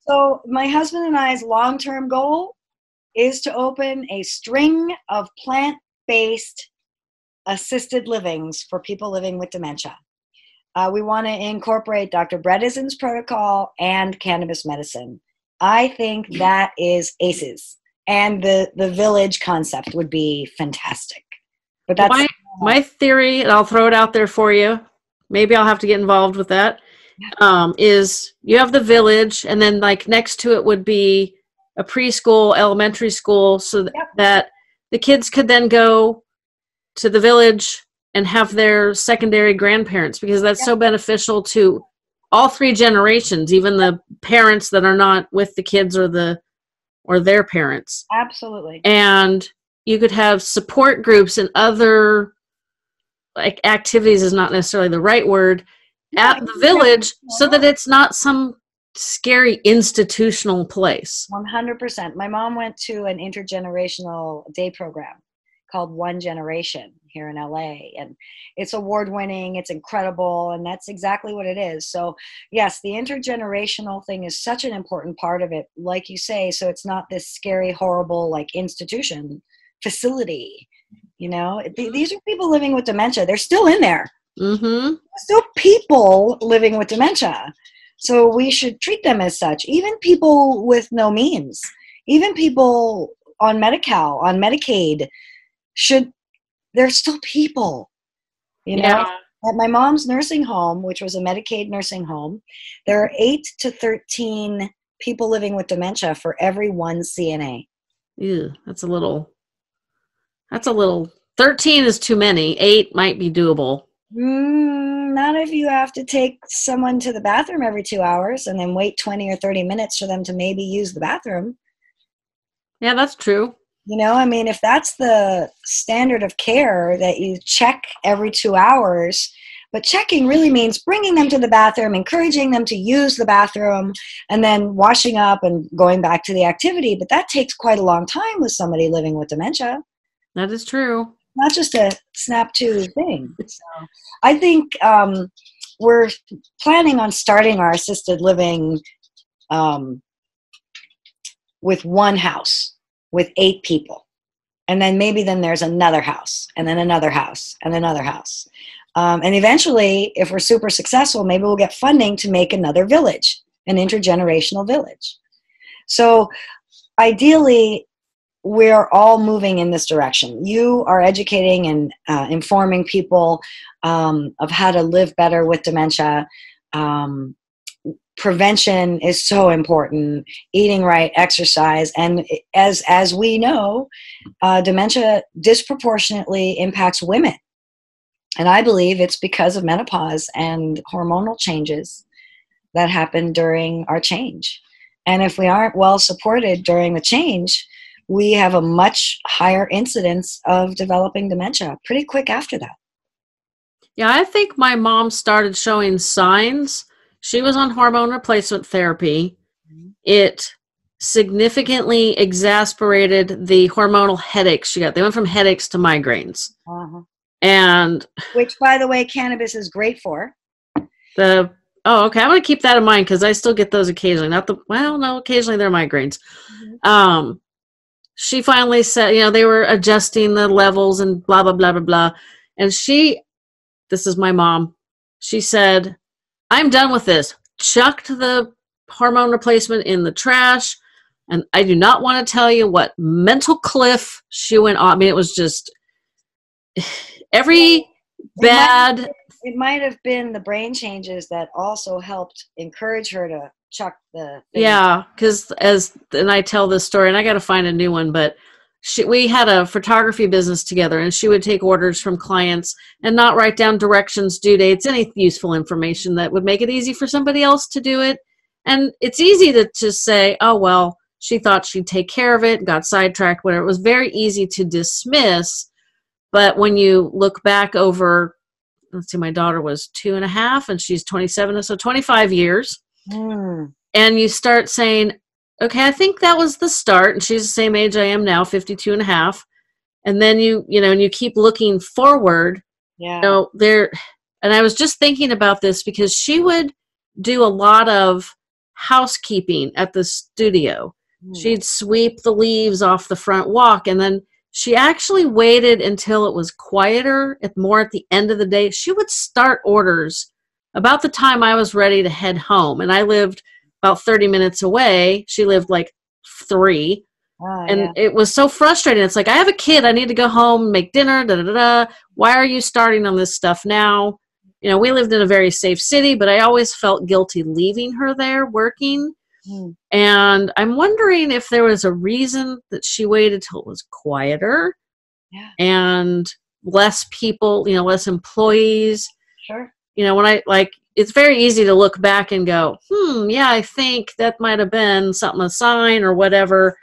So my husband and i's long-term goal is to open a string of plant based assisted livings for people living with dementia. Uh, we want to incorporate Dr. Bredesen's protocol and cannabis medicine. I think that is aces. And the, the village concept would be fantastic. But that's my, my theory, and I'll throw it out there for you. Maybe I'll have to get involved with that. Um, is you have the village, and then like next to it would be a preschool, elementary school, so yep. that the kids could then go to the village and have their secondary grandparents because that's yep. so beneficial to all three generations, even the parents that are not with the kids or the or their parents. Absolutely. And you could have support groups and other like activities is not necessarily the right word at the village so that it's not some scary institutional place. 100%. My mom went to an intergenerational day program called One Generation here in LA and it's award winning, it's incredible and that's exactly what it is. So, yes, the intergenerational thing is such an important part of it like you say, so it's not this scary horrible like institution facility. You know, these are people living with dementia. They're still in there. Mm-hmm. Still people living with dementia so we should treat them as such. Even people with no means, even people on Medi-Cal, on Medicaid, should they're still people. You know, yeah. at my mom's nursing home, which was a Medicaid nursing home, there are eight to thirteen people living with dementia for every one CNA. Ew, that's a little. That's a little. Thirteen is too many. Eight might be doable. Mm, not if you have to take someone to the bathroom every two hours and then wait 20 or 30 minutes for them to maybe use the bathroom. Yeah, that's true. You know, I mean, if that's the standard of care that you check every two hours, But checking really means bringing them to the bathroom, encouraging them to use the bathroom, and then washing up and going back to the activity. But that takes quite a long time with somebody living with dementia. That is true. Not just a snap to thing. So I think um, we're planning on starting our assisted living um, with one house with eight people. And then maybe then there's another house and then another house and another house. Um, and eventually if we're super successful maybe we'll get funding to make another village an intergenerational village. So ideally we're all moving in this direction. You are educating and uh, informing people um, of how to live better with dementia. Um, prevention is so important. Eating right exercise and as as we know uh, dementia disproportionately impacts women. And i believe it's because of menopause and hormonal changes that happen during our change. And if we aren't well supported during the change we have a much higher incidence of developing dementia pretty quick after that yeah i think my mom started showing signs she was on hormone replacement therapy. Mm-hmm. It significantly exasperated the hormonal headaches she got. They went from headaches to migraines. Uh-huh. And which, by the way, cannabis is great for. The oh, okay. I'm gonna keep that in mind because I still get those occasionally. Not the well, no, occasionally they're migraines. Mm-hmm. Um, she finally said, you know, they were adjusting the levels and blah blah blah blah blah, and she, this is my mom. She said, I'm done with this. Chucked the hormone replacement in the trash. And I do not want to tell you what mental cliff she went on. I mean, it was just every bad. It might, it might have been the brain changes that also helped encourage her to chuck the. Thing. Yeah, because as and I tell this story, and I got to find a new one, but she, we had a photography business together and she would take orders from clients and not write down directions due dates any useful information that would make it easy for somebody else to do it and it's easy to just say oh well she thought she'd take care of it got sidetracked whatever it was very easy to dismiss but when you look back over let's see my daughter was two and a half and she's 27 so 25 years mm. and you start saying okay, I think that was the start. And she's the same age I am now, 52 and a half. And then you, you know, and you keep looking forward. Yeah. You know, there, and I was just thinking about this because she would do a lot of housekeeping at the studio. Mm. She'd sweep the leaves off the front walk and then she actually waited until it was quieter at more at the end of the day. She would start orders about the time I was ready to head home. And I lived about 30 minutes away. She lived like three. Oh, and yeah. it was so frustrating. It's like, I have a kid. I need to go home, make dinner. Da, da, da. Why are you starting on this stuff now? You know, we lived in a very safe city, but I always felt guilty leaving her there working. Mm. And I'm wondering if there was a reason that she waited till it was quieter yeah. and less people, you know, less employees. Sure. You know, when I like it's very easy to look back and go, hmm, yeah, I think that might have been something a sign or whatever.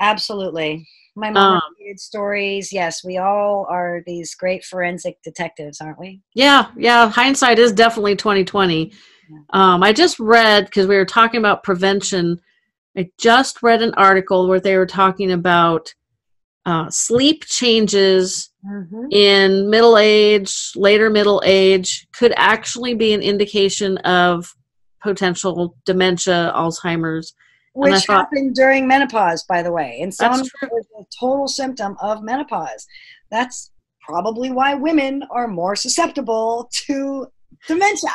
Absolutely. My mom um, repeated stories. Yes, we all are these great forensic detectives, aren't we? Yeah, yeah. Hindsight is definitely twenty twenty. Um, I just read because we were talking about prevention. I just read an article where they were talking about uh, sleep changes mm-hmm. in middle age, later middle age, could actually be an indication of potential dementia, Alzheimer's. Which thought, happened during menopause, by the way. And some is a total symptom of menopause. That's probably why women are more susceptible to dementia.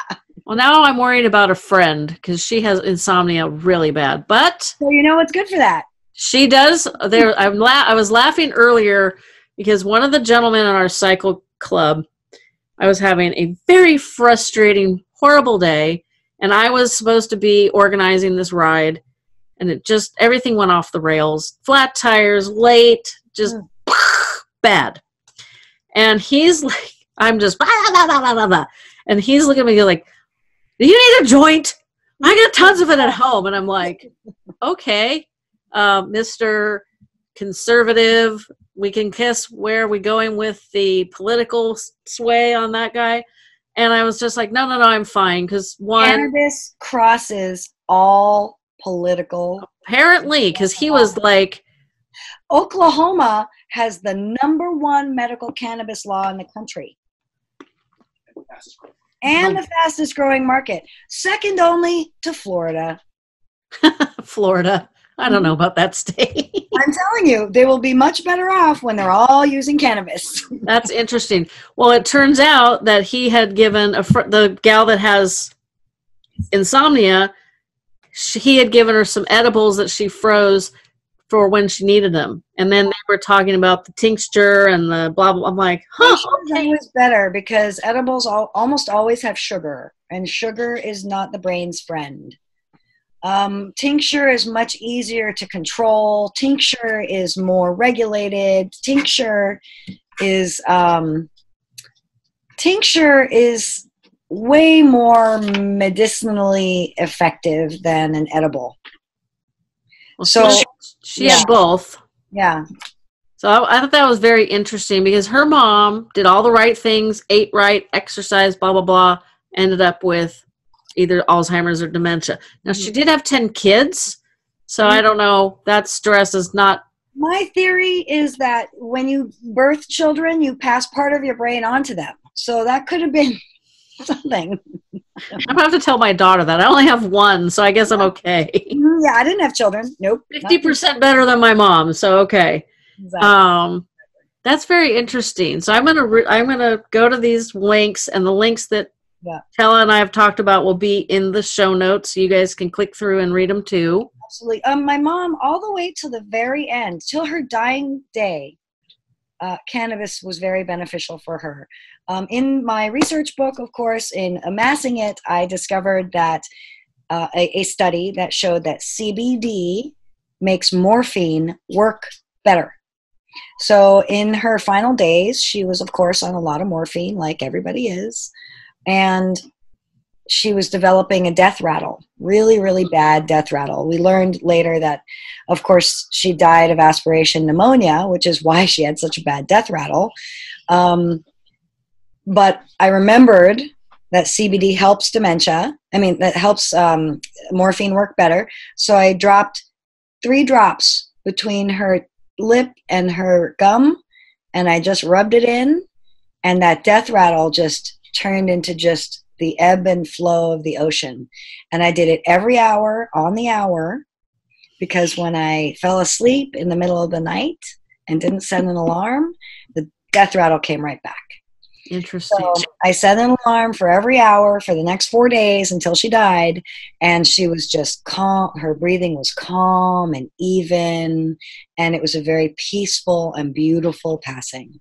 Well, now I'm worried about a friend because she has insomnia really bad. But well, you know what's good for that? She does. There, I'm la- I was laughing earlier because one of the gentlemen in our cycle club, I was having a very frustrating, horrible day, and I was supposed to be organizing this ride, and it just everything went off the rails. Flat tires, late, just mm. bad. And he's like, I'm just, blah, blah, blah, and he's looking at me like, "Do you need a joint? I got tons of it at home." And I'm like, "Okay." Uh, Mr. Conservative. We can guess where we're going with the political sway on that guy. And I was just like, no, no, no, I'm fine. Because one, Cannabis crosses all political. apparently, because he was like, Oklahoma has the number one medical cannabis law in the country and the fastest growing market, second only to Florida. Florida. I don't know about that state. I'm telling you, they will be much better off when they're all using cannabis. That's interesting. Well, it turns out that he had given a fr- the gal that has insomnia. She, he had given her some edibles that she froze for when she needed them, and then they were talking about the tincture and the blah blah. I'm like, huh? It's always better because edibles al- almost always have sugar, and sugar is not the brain's friend. Um, tincture is much easier to control. Tincture is more regulated. Tincture is um, tincture is way more medicinally effective than an edible. Well, So, she, she yeah. had both. Yeah, So I, I thought that was very interesting because her mom did all the right things, ate right, exercised, blah blah blah, ended up with either Alzheimer's or dementia. Now she did have ten kids, so I don't know. That stress is not. my theory is that when you birth children, you pass part of your brain onto them. So that could have been something. I'm gonna have to tell my daughter that I only have one, so I guess I'm okay. Mhm, Yeah, I didn't have children. Nope. Fifty percent better than my mom, so okay. Exactly. Um, that's very interesting. So I'm gonna re- I'm gonna go to these links, and the links that Yeah. Chella and I have talked about will be in the show notes, so you guys can click through and read them too. Absolutely. Um, my mom, all the way to the very end, till her dying day, uh, cannabis was very beneficial for her. Um, in my research book, of course, in amassing it, I discovered that uh, a, a study that showed that CBD makes morphine work better. So, in her final days, she was, of course, on a lot of morphine, like everybody is. And she was developing a death rattle, really, really bad death rattle. We learned later that, of course, she died of aspiration pneumonia, which is why she had such a bad death rattle. Um, but I remembered that CBD helps dementia. I mean, that helps um, morphine work better. So I dropped three drops between her lip and her gum, and I just rubbed it in, and that death rattle just turned into just the ebb and flow of the ocean. And I did it every hour on the hour because when I fell asleep in the middle of the night and didn't set an alarm, the death rattle came right back. Interesting. So I set an alarm for every hour for the next four days until she died, and she was just calm. Her breathing was calm and even, and it was a very peaceful and beautiful passing.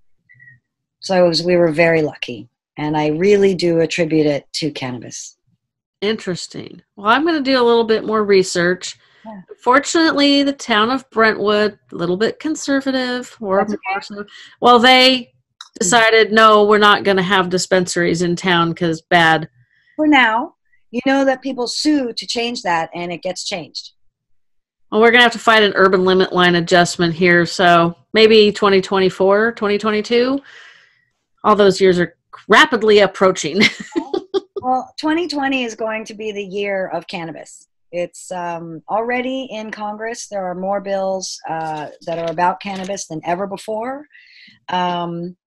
So was, we were very lucky, and I really do attribute it to cannabis. Interesting. Well, I'm going to do a little bit more research. Yeah. Fortunately, the town of Brentwood, a little bit conservative, or okay. more well, they mm. decided no, we're not going to have dispensaries in town because bad. For now, you know that people sue to change that, and it gets changed. Well, we're going to have to fight an urban limit line adjustment here, so maybe 2024, 2022. All those years are rapidly approaching. Well, 2020 is going to be the year of cannabis. It's um, already in Congress. There are more bills uh, that are about cannabis than ever before. Um,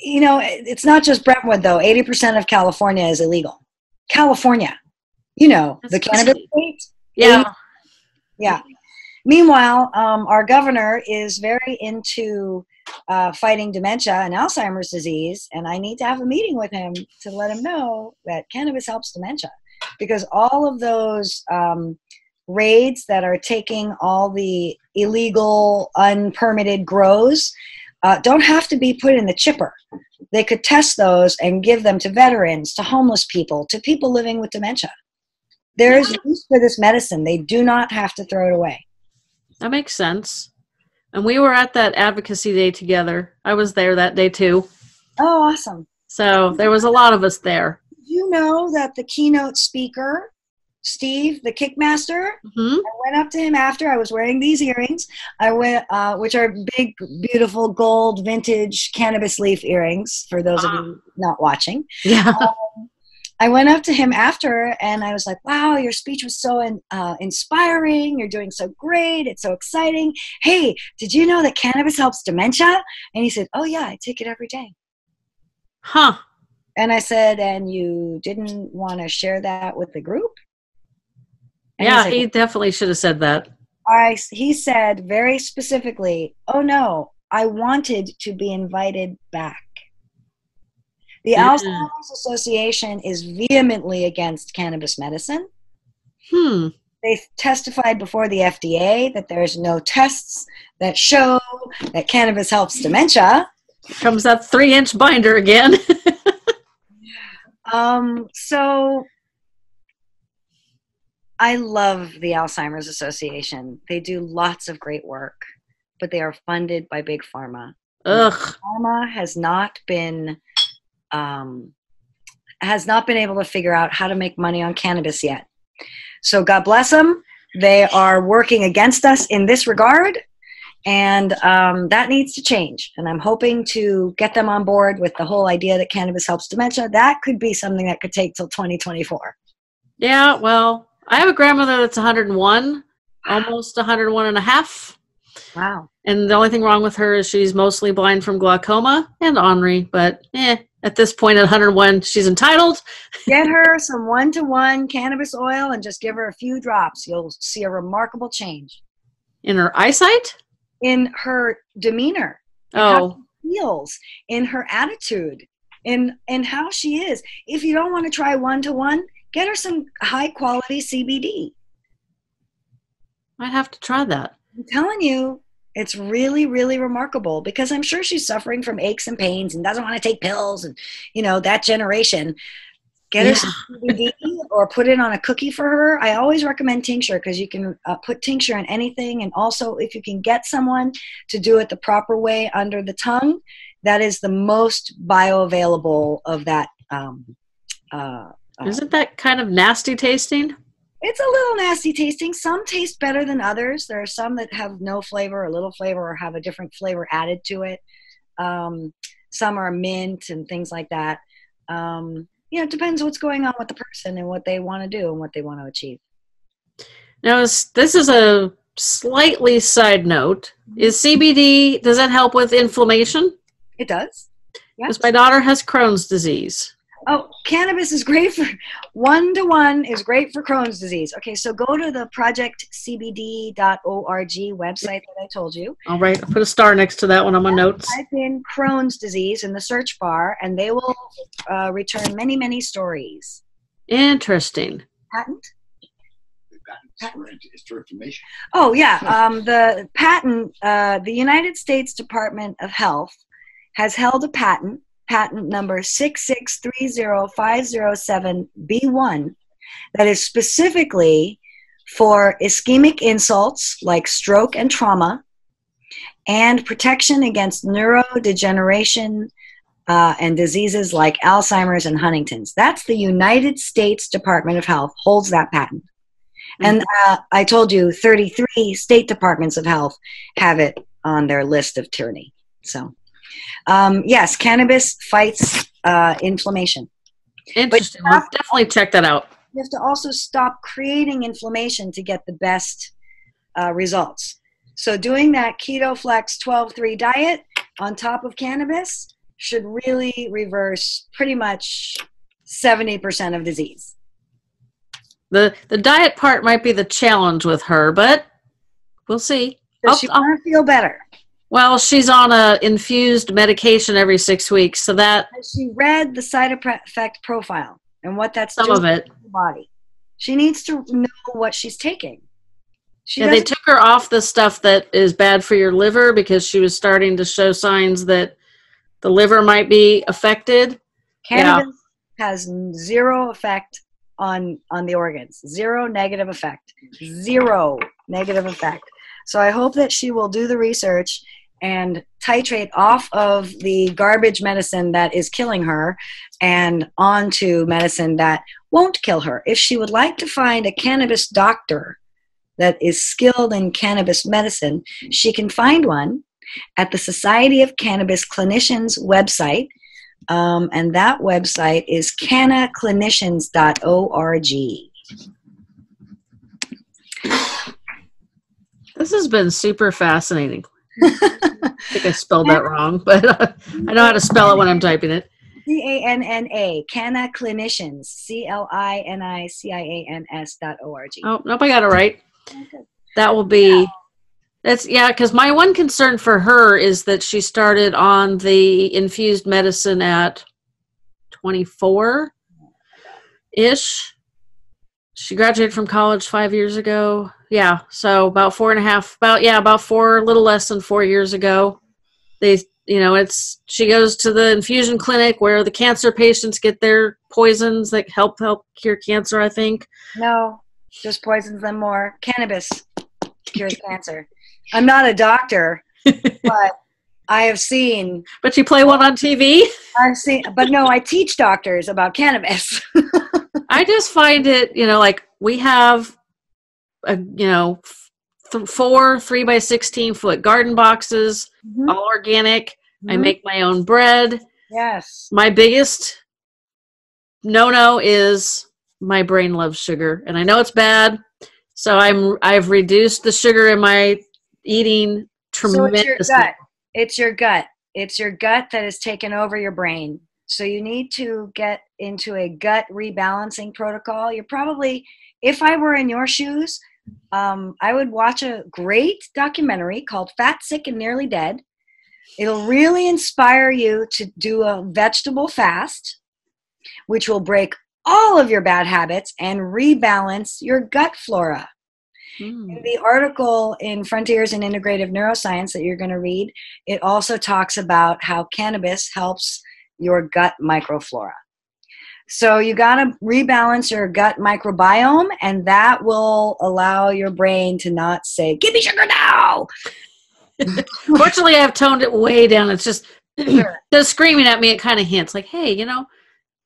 you know, it's not just Brentwood, though. 80% of California is illegal. California, you know, the That's cannabis crazy. state. yeah. Yeah. Meanwhile, um, our governor is very into uh, fighting dementia and Alzheimer's disease, and I need to have a meeting with him to let him know that cannabis helps dementia because all of those um, raids that are taking all the illegal, unpermitted grows uh, don't have to be put in the chipper. They could test those and give them to veterans, to homeless people, to people living with dementia. There is use for this medicine. They do not have to throw it away. That makes sense. And we were at that advocacy day together. I was there that day too. Oh, awesome. So there was a lot of us there. You know that the keynote speaker Steve, the kickmaster. hmm I went up to him after I was wearing these earrings. I went, uh, which are big, beautiful gold vintage cannabis leaf earrings. For those of you not watching, Yeah. I went up to him after and I was like, wow, your speech was so in, uh, inspiring. You're doing so great. It's so exciting. Hey, did you know that cannabis helps dementia? And he said, oh, yeah, I take it every day. Huh. And I said, and you didn't want to share that with the group? And Yeah, said, he definitely should have said that. I, he said very specifically, oh, no, I wanted to be invited back. The Yeah. Alzheimer's Association is vehemently against cannabis medicine. Hmm. they testified before the FDA that there's no tests that show that cannabis helps dementia. Comes that three inch binder again. Um, so I love the Alzheimer's Association. They do lots of great work, but they are funded by big pharma. Ugh. Pharma has not been um, has not been able to figure out how to make money on cannabis yet. So God bless them. They are working against us in this regard, and um, that needs to change. And I'm hoping to get them on board with the whole idea that cannabis helps dementia. That could be something that could take till 2024. Yeah, well, I have a grandmother that's 101, almost 101 and a half. Wow. And the only thing wrong with her is she's mostly blind from glaucoma and ornery. But eh, at this point at 101, she's entitled. Get her some one to one cannabis oil and just give her a few drops. You'll see a remarkable change In her eyesight? in her demeanor. in how Oh, she feels in her attitude in in how she is if you don't want to try one to one get her some high quality cbd I'd have to try that. i'm telling you it's really really remarkable because i'm sure she's suffering from aches and pains and doesn't want to take pills and you know that generation. Get her some cbd or put it on a cookie for her. I always recommend tincture because you can uh, put tincture in anything and also if you can get someone to do it the proper way under the tongue that is the most bioavailable of that um, uh, uh, Isn't that kind of nasty tasting? It's a little nasty tasting. Some taste better than others. There are some that have no flavor or little flavor or have a different flavor added to it. Um, some are mint and things like that. Um, you know, it depends what's going on with the person and what they want to do and what they want to achieve. Now, this is a slightly side note. Is CBD, does that help with inflammation? It does. Yes. Because my daughter has Crohn's disease. Oh, cannabis is great for one to one is great for Crohn's disease. Okay, so go to the projectcbd.org website that I told you. All right, I'll put a star next to that one on my notes. type in Crohn's disease in the search bar, and they will uh, return many, many stories. Interesting. Patent? We've gotten for, information. Oh yeah, um, the patent. Uh, the United States Department of Health has held a patent, patent number six six three zero five zero seven B one, that is specifically for ischemic insults like stroke and trauma, and protection against neurodegeneration uh, and diseases like Alzheimer's and Huntington's. That's the United States Department of Health holds that patent. And uh, I told you 33 state departments of health have it on their list of tyranny. So, um, yes, cannabis fights uh, inflammation. Interesting. Definitely check that out. You have to also stop creating inflammation to get the best uh, results. So, doing that Keto Flex 12 3 diet on top of cannabis should really reverse pretty much 70% of disease. The the diet part might be the challenge with her, but we'll see. She I'll- want to feel better? Well, she's on a infused medication every six weeks, so that she read the side effect profile and what that's some doing of it. to the body? She needs to know what she's taking. She Yeah, they took her off the stuff that is bad for your liver because she was starting to show signs that the liver might be affected. cannabis has zero effect on on the organs. Zero negative effect. Zero negative effect. So I hope that she will do the research and titrate off of the garbage medicine that is killing her and onto medicine that won't kill her. If she would like to find a cannabis doctor that is skilled in cannabis medicine, she can find one at the Society of Cannabis Clinicians website. Um, and that website is cannaclinicians.org. This has been super fascinating. I think I spelled that wrong, but uh, I know how to spell it when I'm typing it. C A N N A, Canna Clinicians, C L I N I C I A N S dot O R G. Oh, nope, I got it right. That will be. That's yeah, because my one concern for her is that she started on the infused medicine at 24 ish. She graduated from college five years ago. Yeah, so about four and a half, about yeah, about four, a little less than four years ago. They, you know, it's she goes to the infusion clinic where the cancer patients get their poisons that help help cure cancer. I think. No, just poisons them more. Cannabis cures cancer. I'm not a doctor, but I have seen. But you play one on TV. I've seen, but no, I teach doctors about cannabis. I just find it, you know, like we have, a, you know, th- four three by sixteen foot garden boxes, Mhm. all organic. I Mhm. make my own bread. Yes. My biggest no no is my brain loves sugar, and I know it's bad. So I'm I've reduced the sugar in my eating So it's your gut. It's your gut. It's your gut that has taken over your brain. So you need to get into a gut rebalancing protocol. You're probably, if I were in your shoes, um, I would watch a great documentary called Fat, Sick, and Nearly Dead. It'll really inspire you to do a vegetable fast, which will break all of your bad habits and rebalance your gut flora Mm. the article in Frontiers in Integrative Neuroscience that you're going to read, it also talks about how cannabis helps your gut microflora. So you got to rebalance your gut microbiome, and that will allow your brain to not say, "Give me sugar now." Fortunately, I've toned it way down. It's just Sure. just screaming at me. It kind of hints like, "Hey, you know,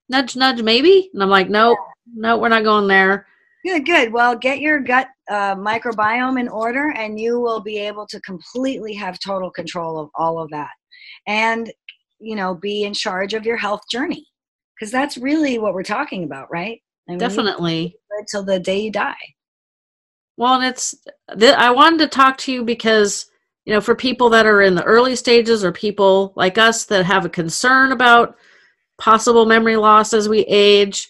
nudge, nudge, maybe." And I'm like, "No, no, we're not going there." Good, good. Well, get your gut uh, microbiome in order, and you will be able to completely have total control of all of that, and you know, be in charge of your health journey, because that's really what we're talking about, right? I mean, Definitely. till the day you die. Well, and it's th- I wanted to talk to you because you know, for people that are in the early stages or people like us that have a concern about possible memory loss as we age,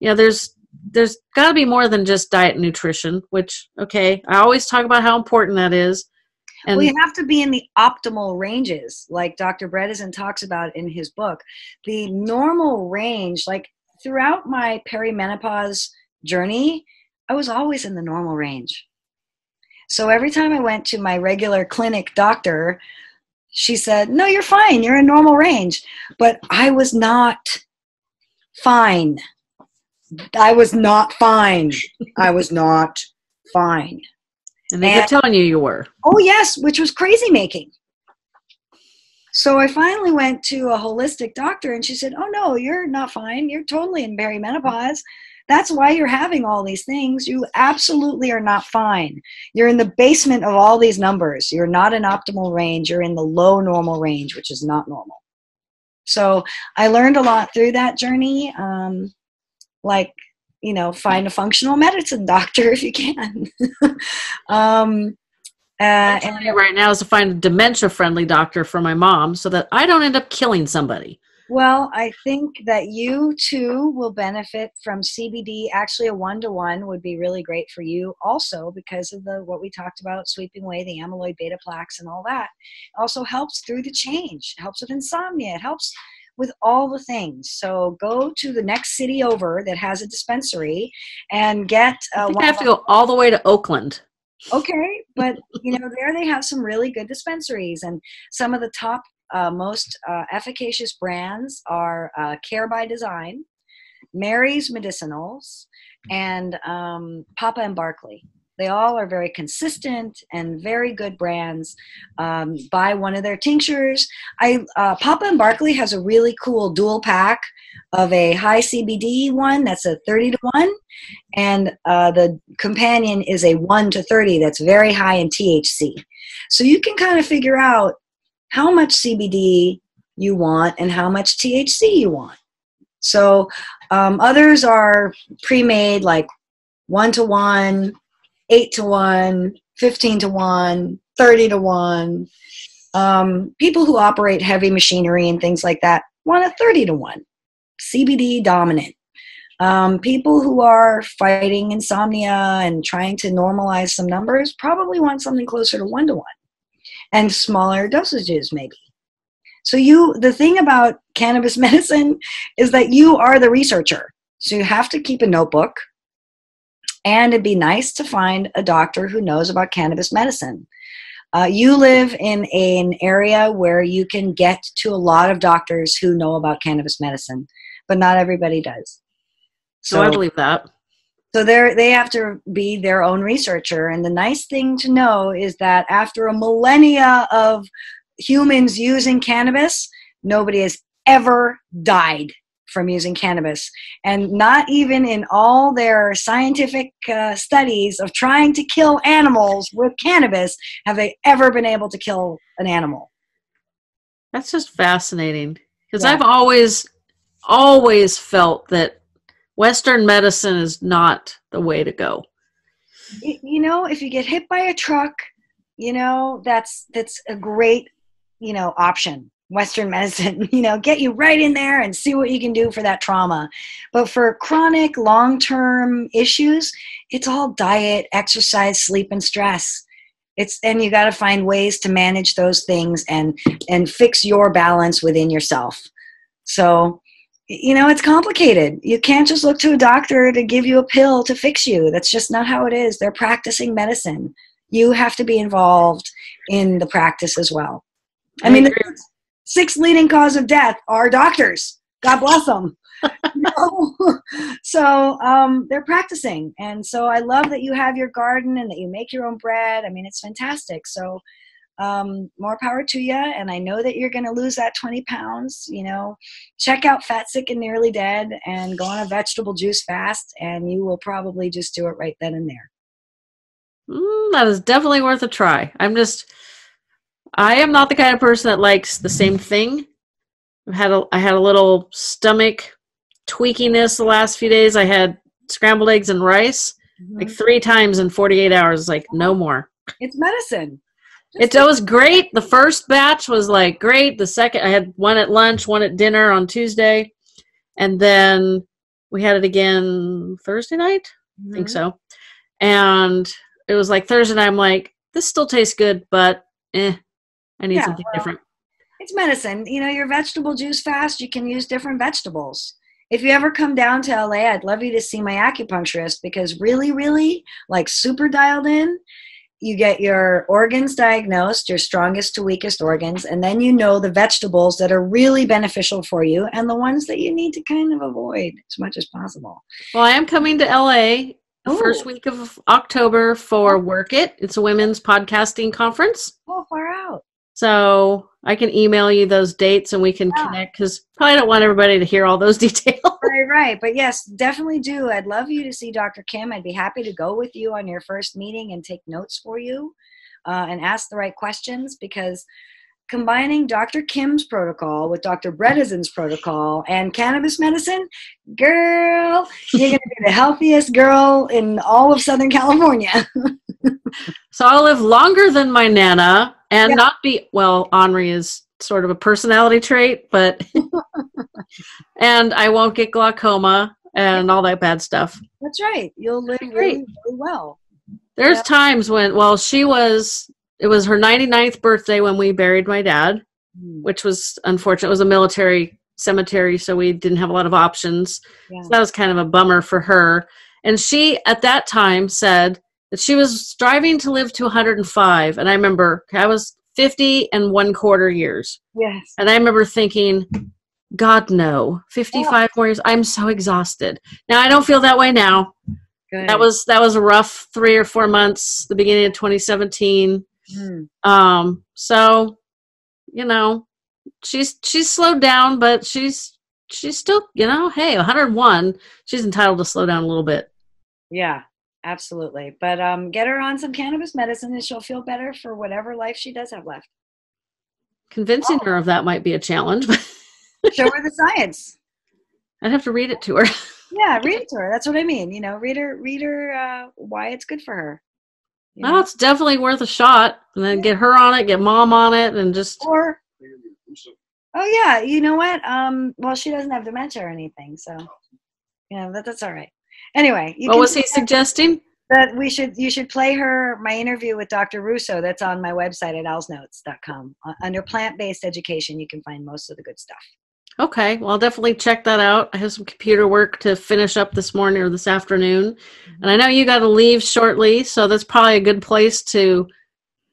you know, there's there's got to be more than just diet and nutrition. Which okay, I always talk about how important that is. And you have to be in the optimal ranges, like Dr. Bredesen talks about in his book. The normal range, like throughout my perimenopause journey, I was always in the normal range. So every time I went to my regular clinic doctor, she said, No, you're fine. You're in normal range. But I was not fine. I was not fine. I was not fine. And they kept telling you you were. Oh, yes, which was crazy making. So I finally went to a holistic doctor and she said, Oh, no, you're not fine. You're totally in perimenopause. That's why you're having all these things. You absolutely are not fine. You're in the basement of all these numbers. You're not in optimal range. You're in the low normal range, which is not normal. So I learned a lot through that journey. Um, like, you know, find a functional medicine doctor if you can. um, uh, and right now is to find a dementia friendly doctor for my mom so that I don't end up killing somebody. well, I think that you too will benefit from CBD. Actually, a one to one would be really great for you, also because of the what we talked about, sweeping away the amyloid beta plaques and all that. Also helps through the change. Helps with insomnia. It helps with all the things. So go to the next city over that has a dispensary and get. I Uh, I have to go all the way to Oakland. okay but you know there they have some really good dispensaries and some of the top uh, most uh, efficacious brands are uh, care by design mary's medicinals and um, papa and barkley They all are very consistent and very good brands. Um, buy one of their tinctures. I uh, Papa and Barkley has a really cool dual pack of a high CBD one that's a 30 to 1, and uh, the companion is a 1 to 30 that's very high in THC. So you can kind of figure out how much CBD you want and how much THC you want. So um, others are pre-made like one to one, eight to one, 15 to one, 30 to one. Um, people who operate heavy machinery and things like that want a 30 to one, CBD dominant. Um, people who are fighting insomnia and trying to normalize some numbers probably want something closer to one to one and smaller dosages, maybe. So you the thing about cannabis medicine is that you are the researcher. So you have to keep a notebook and it'd be nice to find a doctor who knows about cannabis medicine. Uh, you live in a, an area where you can get to a lot of doctors who know about cannabis medicine, but not everybody does. So I believe that. So they they have to be their own researcher. And the nice thing to know is that after a millennia of humans using cannabis, nobody has ever died from using cannabis. And not even in all their scientific uh, studies of trying to kill animals with cannabis have they ever been able to kill an animal. That's just fascinating because yeah. I've always, always felt that Western medicine is not the way to go. You know, if you get hit by a truck, you know that's that's a great you know option western medicine you know get you right in there and see what you can do for that trauma. But for chronic long-term issues it's all diet exercise sleep and stress. It's and you got to find ways to manage those things and and fix your balance within yourself. So you know it's complicated. You can't just look to a doctor to give you a pill to fix you. That's just not how it is. They're practicing medicine. You have to be involved in the practice as well. I, mean, six leading cause of death are doctors. God bless them. so um, they're practicing, and so I love that you have your garden and that you make your own bread. I mean, it's fantastic. So um, more power to you. And I know that you're going to lose that 20 pounds. You know, check out Fat, Sick, and Nearly Dead and go on a vegetable juice fast, and you will probably just do it right then and there. Mm, that is definitely worth a try. I'm just I am not the kind of person that likes the same thing. I had a I had a little stomach tweakiness the last few days. I had scrambled eggs and rice mm-hmm. like three times in 48 hours. Like no more. It's medicine. Just it was great. The first batch was like great. The second I had one at lunch, one at dinner on Tuesday, and then we had it again Thursday night. Mm-hmm. I think mm-hmm. so. And it was like Thursday night. I'm like, this still tastes good, but eh, I need yeah, something well, different. It's medicine. You know, your vegetable juice fast, you can use different vegetables. If you ever come down to LA, I'd love you to see my acupuncturist because really, really, like super dialed in, you get your organs diagnosed, your strongest to weakest organs, and then you know the vegetables that are really beneficial for you and the ones that you need to kind of avoid as much as possible. Well, I am coming to LA the first week of October for oh. Work It. It's a women's podcasting conference. Oh, far out. So I can email you those dates and we can yeah. connect because probably don't want everybody to hear all those details. right, right. But yes, definitely do. I'd love you to see Dr. Kim. I'd be happy to go with you on your first meeting and take notes for you uh, and ask the right questions because combining Dr. Kim's protocol with Dr. Bredesen's protocol and cannabis medicine, girl, you're going to be the healthiest girl in all of Southern California. so I'll live longer than my Nana and yeah. not be, well, Henri is sort of a personality trait, but, and I won't get glaucoma and all that bad stuff. That's right. You'll live really, really well. There's yeah. times when, well, she was it was her 99th birthday when we buried my dad, mm. which was unfortunate. It was a military cemetery, so we didn't have a lot of options. Yeah. So that was kind of a bummer for her. And she, at that time, said that she was striving to live to 105. And I remember I was 50 and one quarter years. Yes. And I remember thinking, God, no, 55 more years. I'm so exhausted. Now, I don't feel that way now. Good. that was that was a rough three or four months. The beginning of 2017. Mm. Um, so you know, she's she's slowed down, but she's she's still you know, hey, 101. She's entitled to slow down a little bit. Yeah, absolutely. But um, get her on some cannabis medicine, and she'll feel better for whatever life she does have left. Convincing Oh. her of that might be a challenge. Show her the science. I'd have to read it to her. Yeah, read it to her. That's what I mean. You know, read her, read her uh, why it's good for her. You know? it's definitely worth a shot. And then get her on it, get mom on it, and just Or oh yeah, you know what? Um, well, she doesn't have dementia or anything, so you know that that's all right. Anyway, you what can was he suggesting? that we should you should play her my interview with Dr. Russo. That's on my website at alsnotes.com. Uh, under plant-based education, you can find most of the good stuff. Okay, well, I'll definitely check that out. I have some computer work to finish up this morning or this afternoon, and I know you got to leave shortly, so that's probably a good place to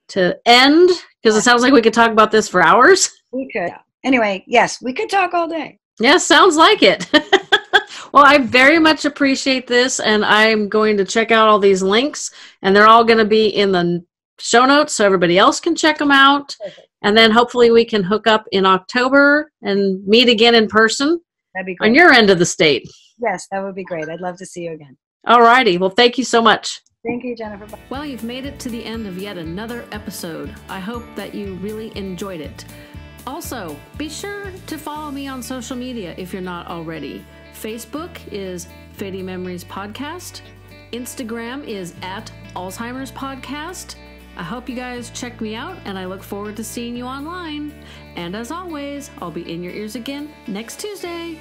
to end because it sounds like we could talk about this for hours. We could. Anyway, yes, we could talk all day. Yeah, sounds like it. well, I very much appreciate this, and I'm going to check out all these links, and they're all going to be in the show notes so everybody else can check them out. Perfect. And then hopefully we can hook up in October and meet again in person That'd be great. on your end of the state. yes, that would be great. I'd love to see you again. All righty. Well, thank you so much. Thank you, Jennifer. Well, you've made it to the end of yet another episode. I hope that you really enjoyed it. Also, be sure to follow me on social media if you're not already. Facebook is Fading Memories Podcast. Instagram is at Alzheimer's Podcast. I hope you guys check me out and I look forward to seeing you online. And as always, I'll be in your ears again next Tuesday.